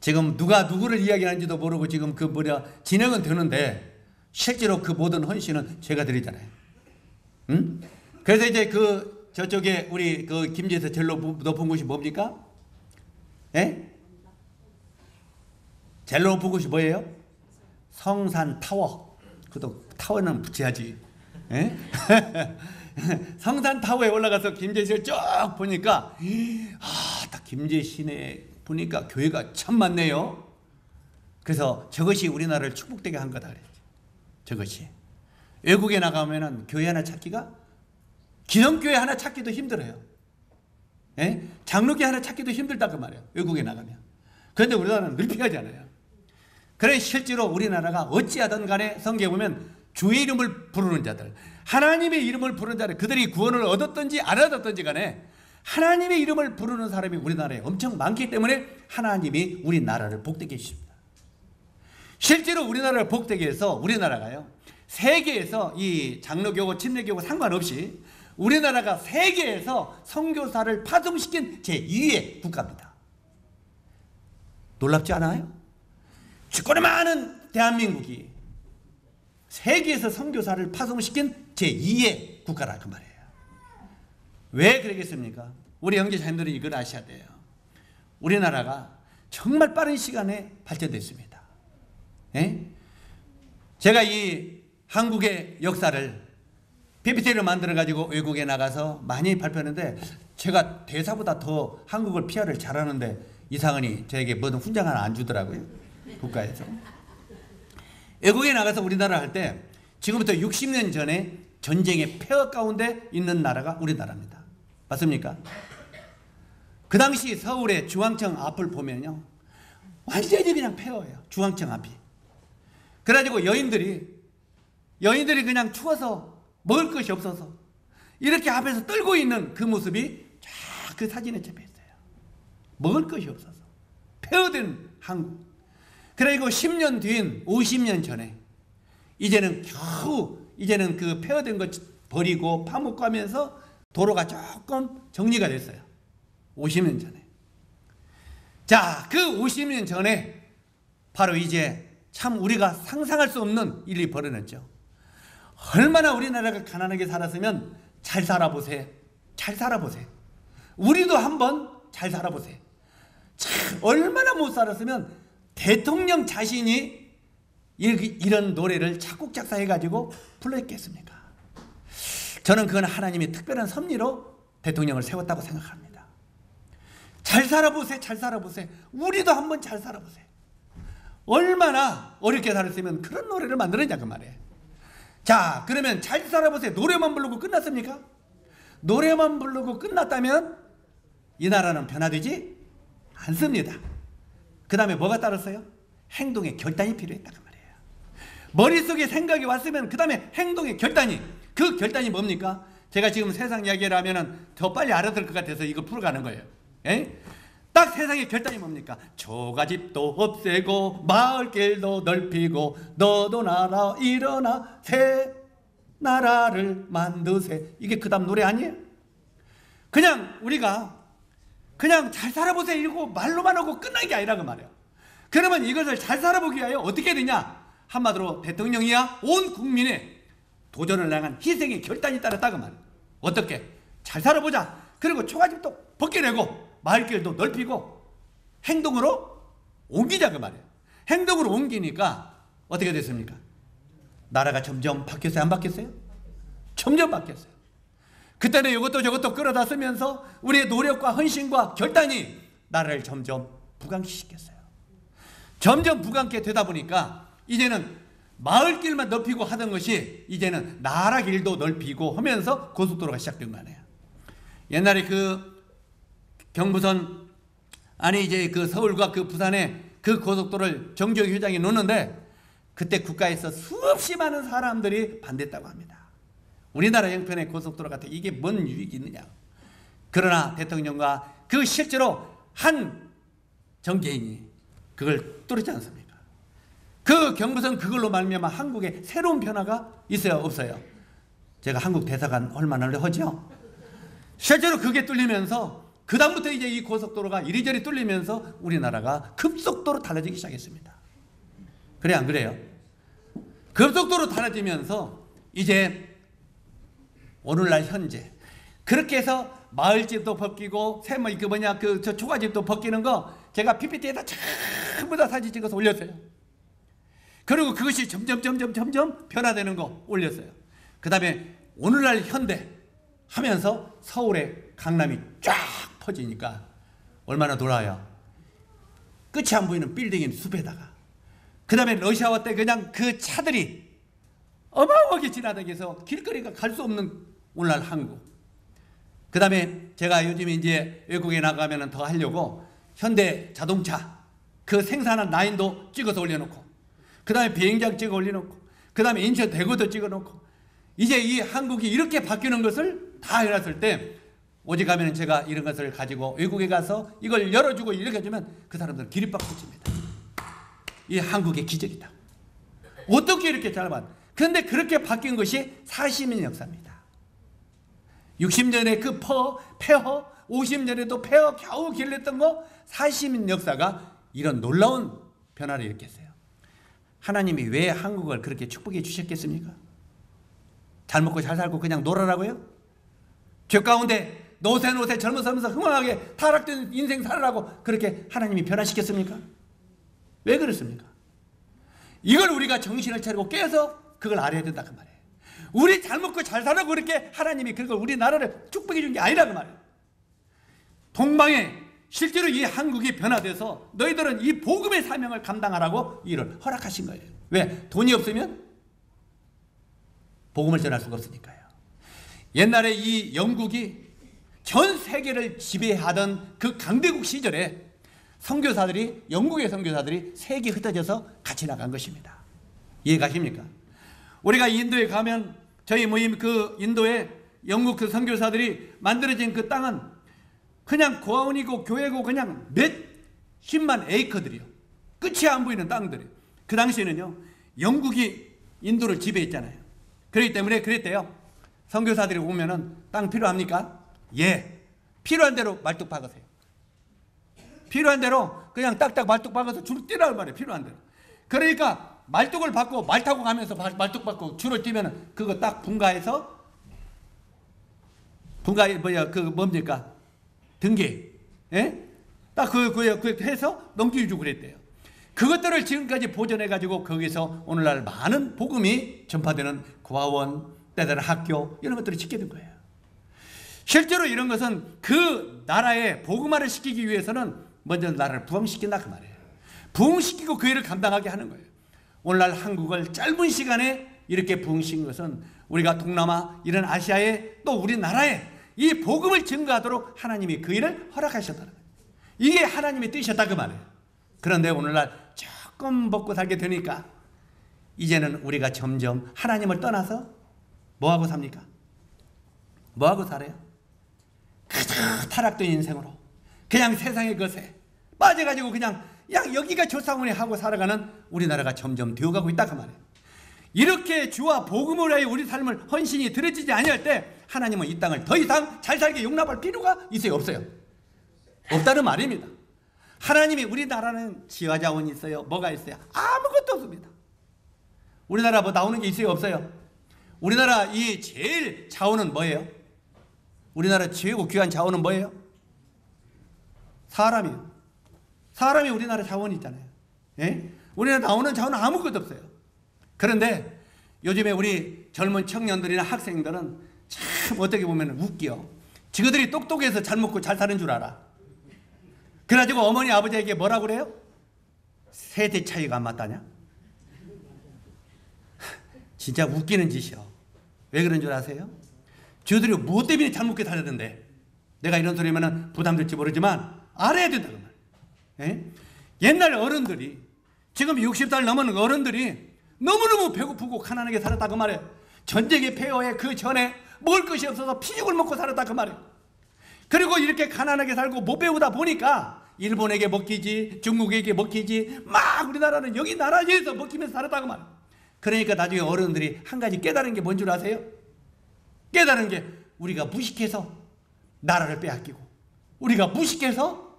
지금 누가 누구를 이야기하는지도 모르고 지금 그 뭐냐 진행은 되는데 실제로 그 모든 헌신은 제가 드리잖아요. 응? 그래서 이제 그 저쪽에 우리 그 김제에서 제일 높은 곳이 뭡니까? 예? 제일 높은 곳이 뭐예요? 성산 타워. 그도 타워는 붙여야지. 예? 성산 타워에 올라가서 김제시를 쭉 보니까 아, 딱 김제 시내 보니까 교회가 참 많네요. 그래서 저것이 우리나라를 축복되게 한 거다 그랬죠. 저것이. 외국에 나가면은 교회 하나 찾기가 기성교회 하나 찾기도 힘들어요. 예? 장로교 하나 찾기도 힘들다 그 말이에요. 외국에 나가면. 그런데 우리나라는 늘피하잖아요. 그래 실제로 우리나라가 어찌하든 간에 성경에 보면 주의 이름을 부르는 자들 하나님의 이름을 부르는 자들 그들이 구원을 얻었든지 안 얻었든지 간에 하나님의 이름을 부르는 사람이 우리나라에 엄청 많기 때문에 하나님이 우리나라를 복되게 해주십니다. 실제로 우리나라를 복되게 해서 우리나라가요. 세계에서 이 장로교고 침례교고 상관없이 우리나라가 세계에서 선교사를 파송시킨 제2의 국가입니다. 놀랍지 않아요? 주권이 많은 대한민국이 세계에서 선교사를 파송시킨 제2의 국가라 그 말이에요. 왜 그러겠습니까? 우리 형제 자녀들이 이걸 아셔야 돼요. 우리나라가 정말 빠른 시간에 발전됐습니다. 예? 제가 이 한국의 역사를 PPT를 만들어 가지고 외국에 나가서 많이 발표했는데 제가 대사보다 더 한국을 PR을 잘하는데 이상은이 저에게 뭐든 훈장 하나 안 주더라고요. 국가에서. 외국에 나가서 우리나라 할 때 지금부터 60년 전에 전쟁의 폐허 가운데 있는 나라가 우리나라입니다. 맞습니까? 그 당시 서울의 중앙청 앞을 보면요. 완전히 그냥 폐허예요. 중앙청 앞이. 그래가지고 여인들이, 여인들이 그냥 추워서 먹을 것이 없어서 이렇게 앞에서 떨고 있는 그 모습이 쫙 그 사진에 잡혀 있어요. 먹을 것이 없어서. 폐허된 한국. 그리고 10년 뒤인 50년 전에 이제는 겨우 이제는 그 폐허된 것 버리고 파묻고하면서 도로가 조금 정리가 됐어요. 50년 전에. 자, 그 50년 전에 바로 이제 참 우리가 상상할 수 없는 일이 벌어졌죠. 얼마나 우리나라가 가난하게 살았으면 잘 살아보세요. 잘 살아보세요. 우리도 한번 잘 살아보세요. 참 얼마나 못 살았으면 대통령 자신이 이런 노래를 작곡 작사 해가지고 불렀겠습니까? 저는 그건 하나님의 특별한 섭리로 대통령을 세웠다고 생각합니다. 잘 살아보세요. 잘 살아보세요. 우리도 한번 잘 살아보세요. 얼마나 어렵게 살았으면 그런 노래를 만들었냐 그 말이에요. 자 그러면 잘 살아보세요. 노래만 부르고 끝났습니까? 노래만 부르고 끝났다면 이 나라는 변화되지 않습니다. 그 다음에 뭐가 따랐어요? 행동의 결단이 필요했다고 말이에요. 머릿속에 생각이 왔으면 그 다음에 행동의 결단이 그 결단이 뭡니까? 제가 지금 세상 이야기를 하면은 더 빨리 알아들 것 같아서 이거 풀어가는 거예요. 에? 딱 세상의 결단이 뭡니까? 초가집도 없애고 마을길도 넓히고 너도 나라 일어나 새 나라를 만드세 이게 그 다음 노래 아니에요? 그냥 우리가 그냥 잘 살아보세요 이러고 말로만 하고 끝난 게 아니라 그 말이에요 그러면 이것을 잘 살아보기 위하여 어떻게 되냐 한마디로 대통령이야 온 국민의 도전을 향한 희생의 결단이 따랐다 그 말이에요 어떻게? 잘 살아보자 그리고 초가집도 벗겨내고 마을길도 넓히고 행동으로 옮기자 그 말이에요 행동으로 옮기니까 어떻게 됐습니까? 나라가 점점 바뀌었어요? 안 바뀌었어요? 점점 바뀌었어요. 그때는 이것도 저것도 끌어다 쓰면서 우리의 노력과 헌신과 결단이 나라를 점점 부강시켰어요. 점점 부강케 되다 보니까 이제는 마을길만 넓히고 하던 것이 이제는 나라 길도 넓히고 하면서 고속도로가 시작된 거 아니에요. 옛날에 그 경부선 아니 이제 그 서울과 그 부산에 그 고속도로를 정주영 회장이 놓는데 그때 국가에서 수없이 많은 사람들이 반대했다고 합니다. 우리나라 형편의 고속도로 같은 이게 뭔 유익이 있느냐. 그러나 대통령과 그 실제로 한 정계인이 그걸 뚫지 않습니까? 그 경부선 그걸로 말미암아 한국에 새로운 변화가 있어요, 없어요? 제가 한국 대사관 얼마나 하죠? 실제로 그게 뚫리면서 그 다음부터 이제 이 고속도로가 이리저리 뚫리면서 우리나라가 급속도로 달라지기 시작했습니다. 그래 안 그래요? 급속도로 달라지면서 이제 오늘날 현재 그렇게 해서 마을집도 벗기고 새뭐 그 뭐냐 그 저 초가집도 벗기는 거 제가 PPT에다 전부 다 사진 찍어서 올렸어요. 그리고 그것이 점점 점점 점점 변화되는 거 올렸어요. 그다음에 오늘날 현대 하면서 서울의 강남이 쫙 퍼지니까 얼마나 돌아요. 끝이 안 보이는 빌딩인 숲에다가 그 다음에 러시아와 때 그냥 그 차들이 어마어마하게 지나다니기 해서 길거리가 갈 수 없는 오늘날 한국. 그 다음에 제가 요즘 이제 외국에 나가면 더 하려고 현대 자동차 그 생산한 라인도 찍어서 올려놓고 그 다음에 비행장 찍어 올려놓고 그 다음에 인천 대구도 찍어놓고 이제 이 한국이 이렇게 바뀌는 것을 다 해놨을 때 오직 하면 제가 이런 것을 가지고 외국에 가서 이걸 열어주고 해주면 그 사람들은 기립박수 칩니다. 이 한국의 기적이다. 어떻게 이렇게 잘봤 그런데 그렇게 바뀐 것이 40년 역사입니다. 60년에 그 퍼, 폐허, 50년에도 폐허 겨우 길렀던 거 40년 역사가 이런 놀라운 변화를 일으켰어요. 하나님이 왜 한국을 그렇게 축복해 주셨겠습니까? 잘 먹고 잘 살고 그냥 놀아라고요? 죄 가운데 노세 노세 젊어 살면서 흥황하게 타락된 인생 살아라고 그렇게 하나님이 변화시켰습니까? 왜 그렇습니까? 이걸 우리가 정신을 차리고 깨서 그걸 알아야 된다 그 말이에요. 우리 잘 먹고 잘 살라고 그렇게 하나님이 그걸 우리나라를 축복해 준 게 아니라 그 말이에요. 동방에 실제로 이 한국이 변화돼서 너희들은 이 복음의 사명을 감당하라고 이를 허락하신 거예요. 왜? 돈이 없으면 복음을 전할 수가 없으니까요. 옛날에 이 영국이 전 세계를 지배하던 그 강대국 시절에 선교사들이 영국의 선교사들이 세계 흩어져서 같이 나간 것입니다. 이해가십니까? 우리가 인도에 가면 저희 모임 그 인도에 영국 그 선교사들이 만들어진 그 땅은 그냥 고아원이고 교회고 그냥 몇 십만 에이커들이요. 끝이 안 보이는 땅들이. 그 당시에는요. 영국이 인도를 지배했잖아요. 그렇기 때문에 그랬대요. 선교사들이 오면은 땅 필요합니까? 예. 필요한 대로 말뚝 박으세요. 필요한 대로 그냥 딱딱 말뚝 박아서 줄 뛰라는 말이에요. 필요한 대로. 그러니까 말뚝을 받고 말 타고 가면서 말뚝 받고 줄을 뛰면 그거 딱 분가해서 분가 뭐야 그 뭡니까 등기 예? 딱그 그, 그 해서 넘겨주고 그랬대요. 그것들을 지금까지 보존해 가지고 거기서 오늘날 많은 복음이 전파되는 고아원, 때되는 학교 이런 것들을 짓게 된 거예요. 실제로 이런 것은 그 나라에 복음화를 시키기 위해서는 먼저 나라를 부흥시킨다 그 말이에요. 부흥시키고 그 일을 감당하게 하는 거예요. 오늘날 한국을 짧은 시간에 이렇게 부흥시킨 것은 우리가 동남아 이런 아시아에 또 우리나라에 이 복음을 증거하도록 하나님이 그 일을 허락하셨다는 거예요. 이게 하나님의 뜻이었다 그 말이에요. 그런데 오늘날 조금 먹고 살게 되니까 이제는 우리가 점점 하나님을 떠나서 뭐하고 삽니까? 뭐하고 살아요? 그저 타락된 인생으로 그냥 세상의 것에 빠져가지고 그냥 야 여기가 조상원이 하고 살아가는 우리나라가 점점 되어가고 있다 그 말이에요. 이렇게 주와 복음을 위하여 우리 삶을 헌신이 들어지지 아니할 때 하나님은 이 땅을 더 이상 잘 살게 용납할 필요가 있어요 없어요? 없다는 말입니다. 하나님이 우리나라는 지하 자원이 있어요. 뭐가 있어요? 아무것도 없습니다. 우리나라 뭐 나오는 게 있어요 없어요? 우리나라 이 제일 자원은 뭐예요? 우리나라 최고 귀한 자원은 뭐예요? 사람이요. 사람이 우리나라 자원이 있잖아요. 예? 우리나라 나오는 자원은 아무것도 없어요. 그런데 요즘에 우리 젊은 청년들이나 학생들은 참 어떻게 보면 웃겨. 지그들이 똑똑해서 잘 먹고 잘 사는 줄 알아. 그래가지고 어머니 아버지에게 뭐라 그래요? 세대 차이가 안 맞다냐? 진짜 웃기는 짓이요. 왜 그런 줄 아세요? 저들이 무엇 때문에 잘 먹게 살았는데 내가 이런 소리 하면 부담될지 모르지만 알아야 된다 그 말. 예? 옛날 어른들이 지금 60살 넘은 어른들이 너무너무 배고프고 가난하게 살았다 그 말이에요. 전쟁의 폐허에 그 전에 먹을 것이 없어서 피죽을 먹고 살았다 그 말이에요. 그리고 이렇게 가난하게 살고 못 배우다 보니까 일본에게 먹히지 중국에게 먹히지 막 우리나라는 여기 나라에서 먹히면서 살았다 그 말이에요. 그러니까 나중에 어른들이 한 가지 깨달은 게 뭔 줄 아세요? 깨달은 게 우리가 무식해서 나라를 빼앗기고 우리가 무식해서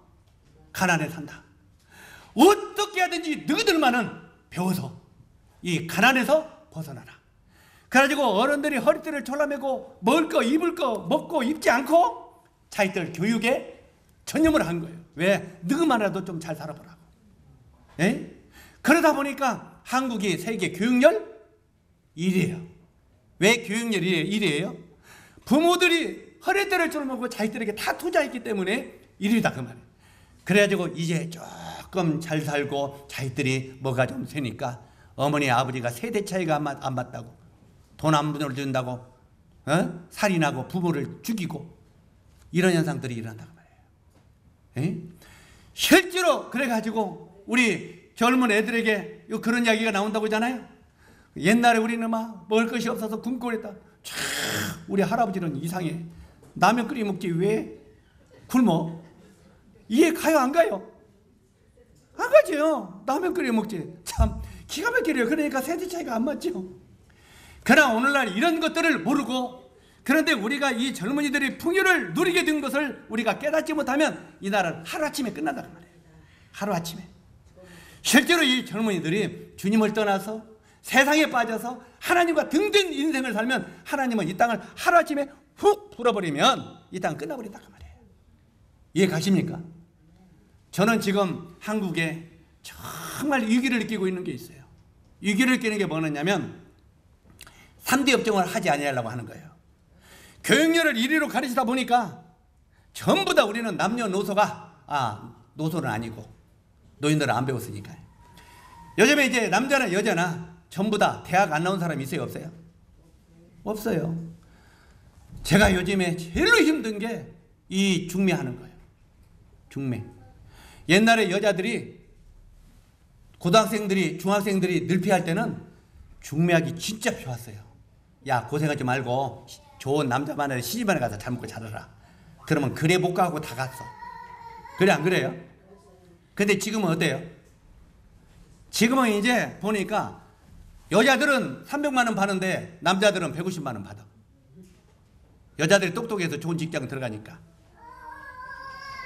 가난에 산다. 어떻게 하든지 너희들만은 배워서 이 가난에서 벗어나라. 그래가지고 어른들이 허리띠를 졸라매고 먹을 거 입을 거 먹고 입지 않고 자기들 교육에 전념을 한 거예요. 왜? 너희만이라도 좀 잘 살아보라고. 에? 그러다 보니까 한국이 세계 교육열 1위에요. 왜 교육열 1위에요? 부모들이 허리띠를 졸라매고 자기들에게 다 투자했기 때문에 1위다 그 말이에요. 그래가지고 이제 조금 잘 살고 자기들이 뭐가 좀 세니까 어머니 아버지가 세대 차이가 안, 맞, 안 맞다고 돈 안 보내준다고 어? 살인하고 부모를 죽이고 이런 현상들이 일어난다 그 말이에요. 에? 실제로 그래가지고 우리 젊은 애들에게 그런 이야기가 나온다고 하잖아요. 옛날에 우리는 막 먹을 것이 없어서 굶고 그랬다. 참 우리 할아버지는 이상해. 라면 끓여 먹지 왜 굶어? 이해 가요 안 가요? 안 가죠. 라면 끓여 먹지. 참 기가 막히래요. 그러니까 세대 차이가 안 맞죠. 그러나 오늘날 이런 것들을 모르고 그런데 우리가 이 젊은이들이 풍요를 누리게 된 것을 우리가 깨닫지 못하면 이 나라는 하루아침에 끝난다는 말이에요. 하루아침에. 실제로 이 젊은이들이 주님을 떠나서 세상에 빠져서 하나님과 등등 인생을 살면 하나님은 이 땅을 하루아침에 훅 불어버리면 이 땅은 끝나버린다 그 말이에요. 이해 가십니까? 저는 지금 한국에 정말 위기를 느끼고 있는 게 있어요. 위기를 느끼는 게 뭐냐면 3대 업종을 하지 아니하려고 하는 거예요. 교육열을 1위로 가르치다 보니까 전부 다 우리는 남녀노소가 아 노소는 아니고 노인들은 안 배웠으니까요. 요즘에 이제 남자나 여자나 전부 다 대학 안 나온 사람이 있어요 없어요? 없어요. 제가 요즘에 제일로 힘든 게 이 중매하는 거예요. 중매. 옛날에 여자들이 고등학생들이 중학생들이 늘피할 때는 중매하기 진짜 좋았어요. 야 고생하지 말고 좋은 남자만에 시집안에 가서 잘 먹고 자라라. 그러면 그래 못 가고 다 갔어. 그래 안 그래요? 근데 지금은 어때요? 지금은 이제 보니까 여자들은 300만 원 받는데 남자들은 150만 원 받아. 여자들이 똑똑해서 좋은 직장 들어가니까.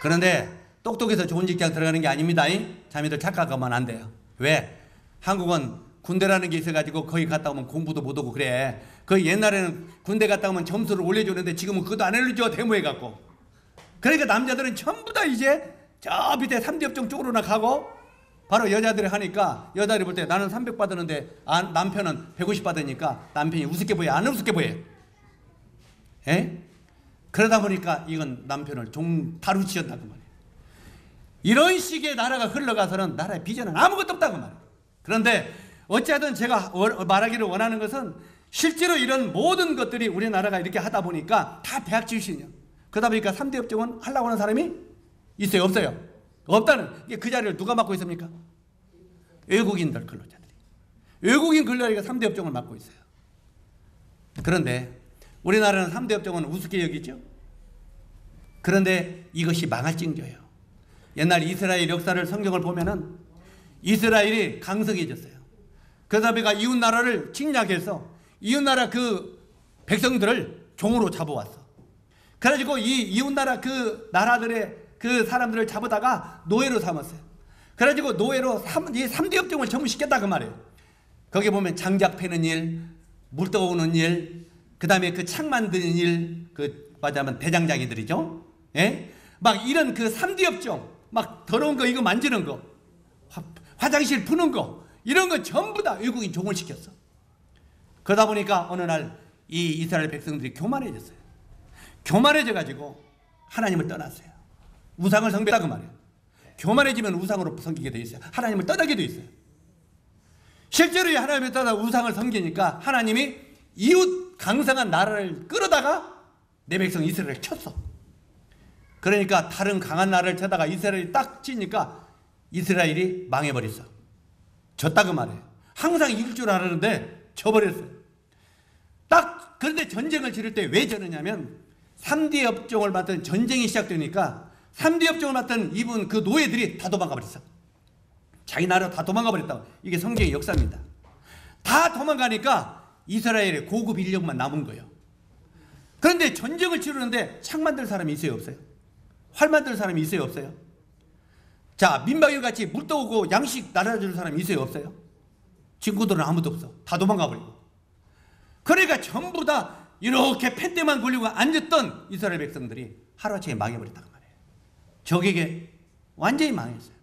그런데 똑똑해서 좋은 직장 들어가는 게 아닙니다. 자매들 착각하면 안 돼요. 왜? 한국은 군대라는 게 있어가지고 거기 갔다 오면 공부도 못하고 그래. 그 옛날에는 군대 갔다 오면 점수를 올려주는데 지금은 그것도 안 올려줘 대모해갖고. 그러니까 남자들은 전부 다 이제 저 밑에 3대 업종 쪽으로나 가고 바로 여자들이 하니까 여자들이 볼 때 나는 300 받았는데 아, 남편은 150 받으니까 남편이 우습게 보여 안 우습게 보여 에? 그러다 보니까 이건 남편을 종 다루치었다고 말이에요 이런 식의 나라가 흘러가서는 나라의 비전은 아무것도 없다고 말이에요 그런데 어찌하든 제가 말하기를 원하는 것은 실제로 이런 모든 것들이 우리나라가 이렇게 하다 보니까 다 대학 출신이요 그러다 보니까 3대 협정은 하려고 하는 사람이 있어요? 없어요? 없다는 그 자리를 누가 맡고 있습니까? 외국인들 근로자들이. 외국인 근로자가 3대 협정을 맡고 있어요. 그런데 우리나라는 3대 협정은 우습게 여기죠? 그런데 이것이 망할 징조예요. 옛날 이스라엘 역사를 성경을 보면은 이스라엘이 강성해졌어요. 그러다 보니까 이웃 나라를 침략해서 이웃 나라 그 백성들을 종으로 잡아왔어. 그래가지고 이 이웃 나라 그 나라들의 그 사람들을 잡아다가 노예로 삼았어요. 그래가지고 노예로 3, 이 3대 협정을 전부 시켰다 그 말이에요. 거기 보면 장작 패는 일, 물 떠오는 일, 그 다음에 그 창 만드는 일, 그 말하자면 대장장이들이죠. 예? 막 이런 그 3대 협정, 막 더러운 거 이거 만지는 거, 화, 화장실 푸는 거, 이런 거 전부 다 외국인 종을 시켰어. 그러다 보니까 어느 날 이 이스라엘 백성들이 교만해졌어요. 교만해져 가지고 하나님을 떠났어요. 우상을 섬겼다 그 말이에요. 교만해지면 우상으로 섬기게 돼 있어요. 하나님을 떠나게 돼 있어요. 실제로 이 하나님을 떠나 우상을 섬기니까 하나님이 이웃 강성한 나라를 끌어다가 내 백성 이스라엘을 쳤어. 그러니까 다른 강한 나라를 쳐다가 이스라엘이 딱 치니까 이스라엘이 망해버렸어. 졌다 그 말이에요. 항상 이길 줄 알았는데 져버렸어요. 딱 그런데 전쟁을 치를 때 왜 졌느냐면 3대 협정을 맡은 전쟁이 시작되니까 3대 협정을 맡은 이분 그 노예들이 다 도망가 버렸어. 자기 나라 다 도망가 버렸다. 이게 성경의 역사입니다. 다 도망가니까 이스라엘의 고급 인력만 남은 거예요. 그런데 전쟁을 치르는데 창 만들 사람이 있어요, 없어요? 활 만들 사람이 있어요, 없어요? 자, 민박일 같이 물 떠오고 양식 날아줄 사람이 있어요, 없어요? 친구들은 아무도 없어. 다 도망가 버리고. 그러니까 전부 다 이렇게 펜대만 굴리고 앉았던 이스라엘 백성들이 하루아침에 말이에요. 적에게 완전히 망했어요.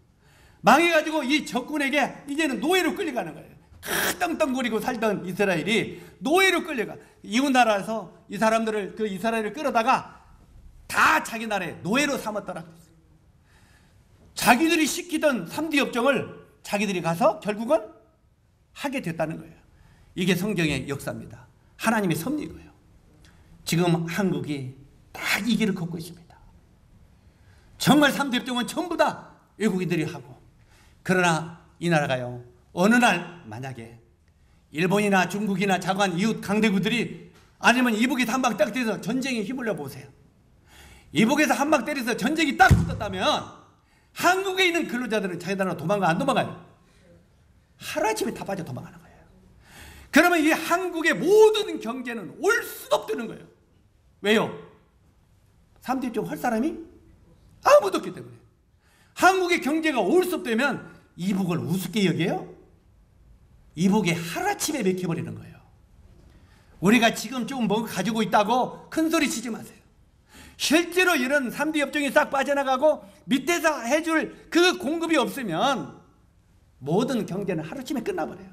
망해가지고 이 적군에게 이제는 노예로 끌려가는 거예요. 떵떵거리고 살던 이스라엘이 노예로 끌려가. 이웃 나라에서 이 사람들을 그 이스라엘을 끌어다가 다 자기 나라에 노예로 삼았더라. 자기들이 시키던 3D 협정을 자기들이 가서 결국은 하게 됐다는 거예요. 이게 성경의 역사입니다. 하나님의 섭리고요. 지금 한국이 다이 길을 걷고 있습니다. 정말 3대 협정은 전부 다 외국인들이 하고 그러나 이 나라가요. 어느 날 만약에 일본이나 중국이나 자관 이웃 강대국들이 아니면 이북에서 한방 딱 때려서 전쟁에 힘을 내보세요. 이북에서 한방 때려서 전쟁이 딱 붙었다면 한국에 있는 근로자들은 자기 나라로 도망가 안 도망가요? 하루아침에 다 빠져 도망가는 거예요. 그러면 이 한국의 모든 경제는 올 수도 없다는 거예요. 왜요? 3대 협정 할 사람이 아무도 없기 때문에. 한국의 경제가 올수 없다면 이북을 우습게 여겨요? 이북이 하루아침에 맥혀버리는 거예요. 우리가 지금 조금 뭐 가지고 있다고 큰 소리 치지 마세요. 실제로 이런 3대 협정이 싹 빠져나가고 밑에서 해줄 그 공급이 없으면 모든 경제는 하루아침에 끝나버려요.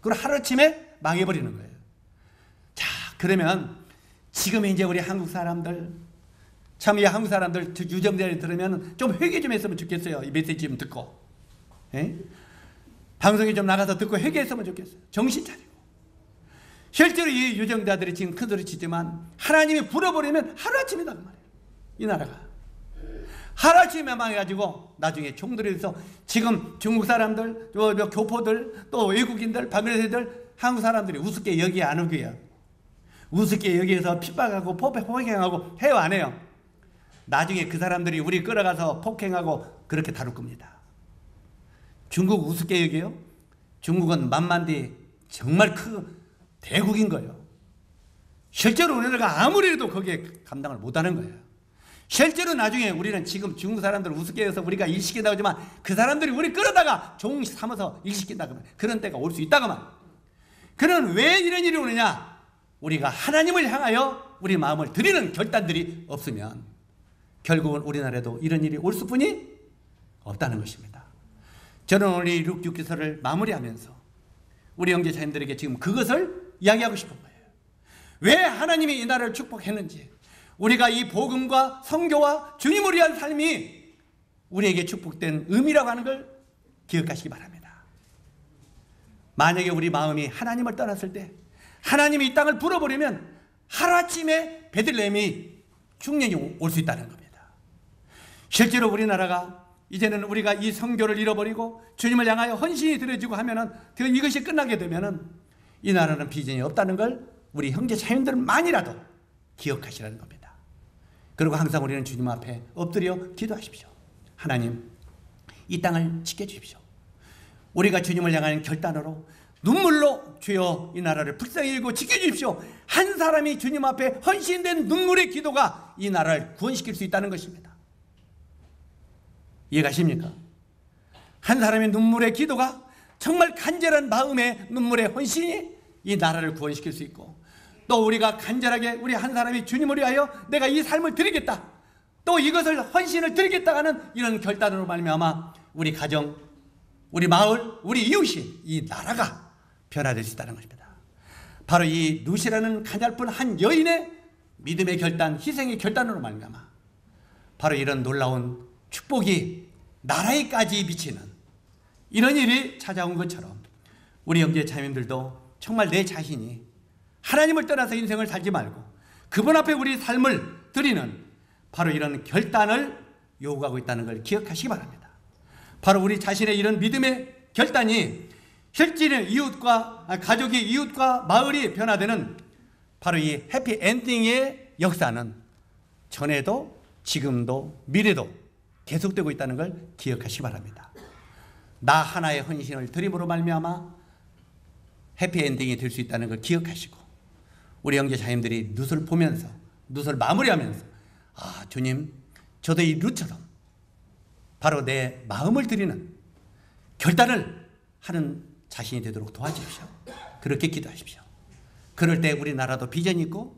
그리고 하루아침에 망해버리는 거예요. 자, 그러면 지금 이제 우리 한국 사람들, 참 이 한국 사람들 유정자를 들으면 좀 회개 좀 했으면 좋겠어요. 이 메시지 좀 듣고. 에? 방송에 좀 나가서 듣고 회개했으면 좋겠어요. 정신 차리고. 실제로 이 유정자들이 지금 큰 소리 치지만 하나님이 불어버리면 하루아침이다 그 말이에요. 이 나라가. 하루아침에 망해가지고 나중에 총들에서 지금 중국 사람들, 또 교포들, 또 외국인들, 방글라데시들, 한국 사람들이 우습게 여기 안 오고요. 우습게 여기에서 핍박하고 폭행하고 해요 안 해요? 나중에 그 사람들이 우리 끌어가서 폭행하고 그렇게 다룰 겁니다. 중국 우습게 여기요? 중국은 만만디 정말 큰 대국인 거예요. 실제로 우리나라가 아무리 해도 거기에 감당을 못하는 거예요. 실제로 나중에 우리는 지금 중국 사람들 우습게 해서 우리가 일시킨다고 하지만 그 사람들이 우리 끌어다가 종 삼아서 일시킨다 그러면 그런 때가 올 수 있다고만. 그는 왜 이런 일이 오느냐? 우리가 하나님을 향하여 우리 마음을 드리는 결단들이 없으면 결국은 우리나라에도 이런 일이 올 수뿐이 없다는 것입니다. 저는 오늘 이 6기서를 마무리하면서 우리 형제자님들에게 지금 그것을 이야기하고 싶은 거예요. 왜 하나님이 이 나라를 축복했는지 우리가 이 복음과 성교와 주님을 위한 삶이 우리에게 축복된 의미라고 하는 걸 기억하시기 바랍니다. 만약에 우리 마음이 하나님을 떠났을 때 하나님이 이 땅을 불어버리면 하루아침에 베들레헴이 흉년이 올 수 있다는 겁니다. 실제로 우리나라가 이제는 우리가 이 성교를 잃어버리고 주님을 향하여 헌신이 들어지고 하면은 그 이것이 끝나게 되면은 이 나라는 비전이 없다는 걸 우리 형제 자연들만이라도 기억하시라는 겁니다. 그리고 항상 우리는 주님 앞에 엎드려 기도하십시오. 하나님, 이 땅을 지켜주십시오. 우리가 주님을 향하는 결단으로 눈물로 주여 이 나라를 불쌍히 일고 지켜주십시오. 한 사람이 주님 앞에 헌신된 눈물의 기도가 이 나라를 구원시킬 수 있다는 것입니다. 이해가십니까? 한 사람의 눈물의 기도가 정말 간절한 마음의 눈물의 헌신이 이 나라를 구원시킬 수 있고 또 우리가 간절하게 우리 한 사람이 주님을 위하여 내가 이 삶을 드리겠다 또 이것을 헌신을 드리겠다 하는 이런 결단으로 말미암아 우리 가정 우리 마을 우리 이웃이 이 나라가 변화될 수 있다는 것입니다 바로 이 누시라는 가냘픈 한 여인의 믿음의 결단 희생의 결단으로 말미암아 바로 이런 놀라운 축복이 나라에까지 미치는 이런 일이 찾아온 것처럼 우리 형제 자매들도 정말 내 자신이 하나님을 떠나서 인생을 살지 말고 그분 앞에 우리 삶을 드리는 바로 이런 결단을 요구하고 있다는 걸 기억하시기 바랍니다. 바로 우리 자신의 이런 믿음의 결단이 실질의 이웃과 아, 가족이 이웃과 마을이 변화되는 바로 이 해피 엔딩의 역사는 전에도 지금도 미래도 계속되고 있다는 걸 기억하시기 바랍니다. 나 하나의 헌신을 드림으로 말미암아 해피 엔딩이 될 수 있다는 걸 기억하시고 우리 형제 자님들이 룻을 보면서 룻을 마무리하면서 아 주님 저도 이 룻처럼 바로 내 마음을 드리는 결단을 하는 자신이 되도록 도와주십시오. 그렇게 기도하십시오. 그럴 때 우리나라도 비전이 있고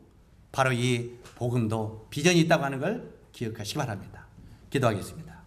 바로 이 복음도 비전이 있다고 하는 걸 기억하시기 바랍니다. 기도하겠습니다.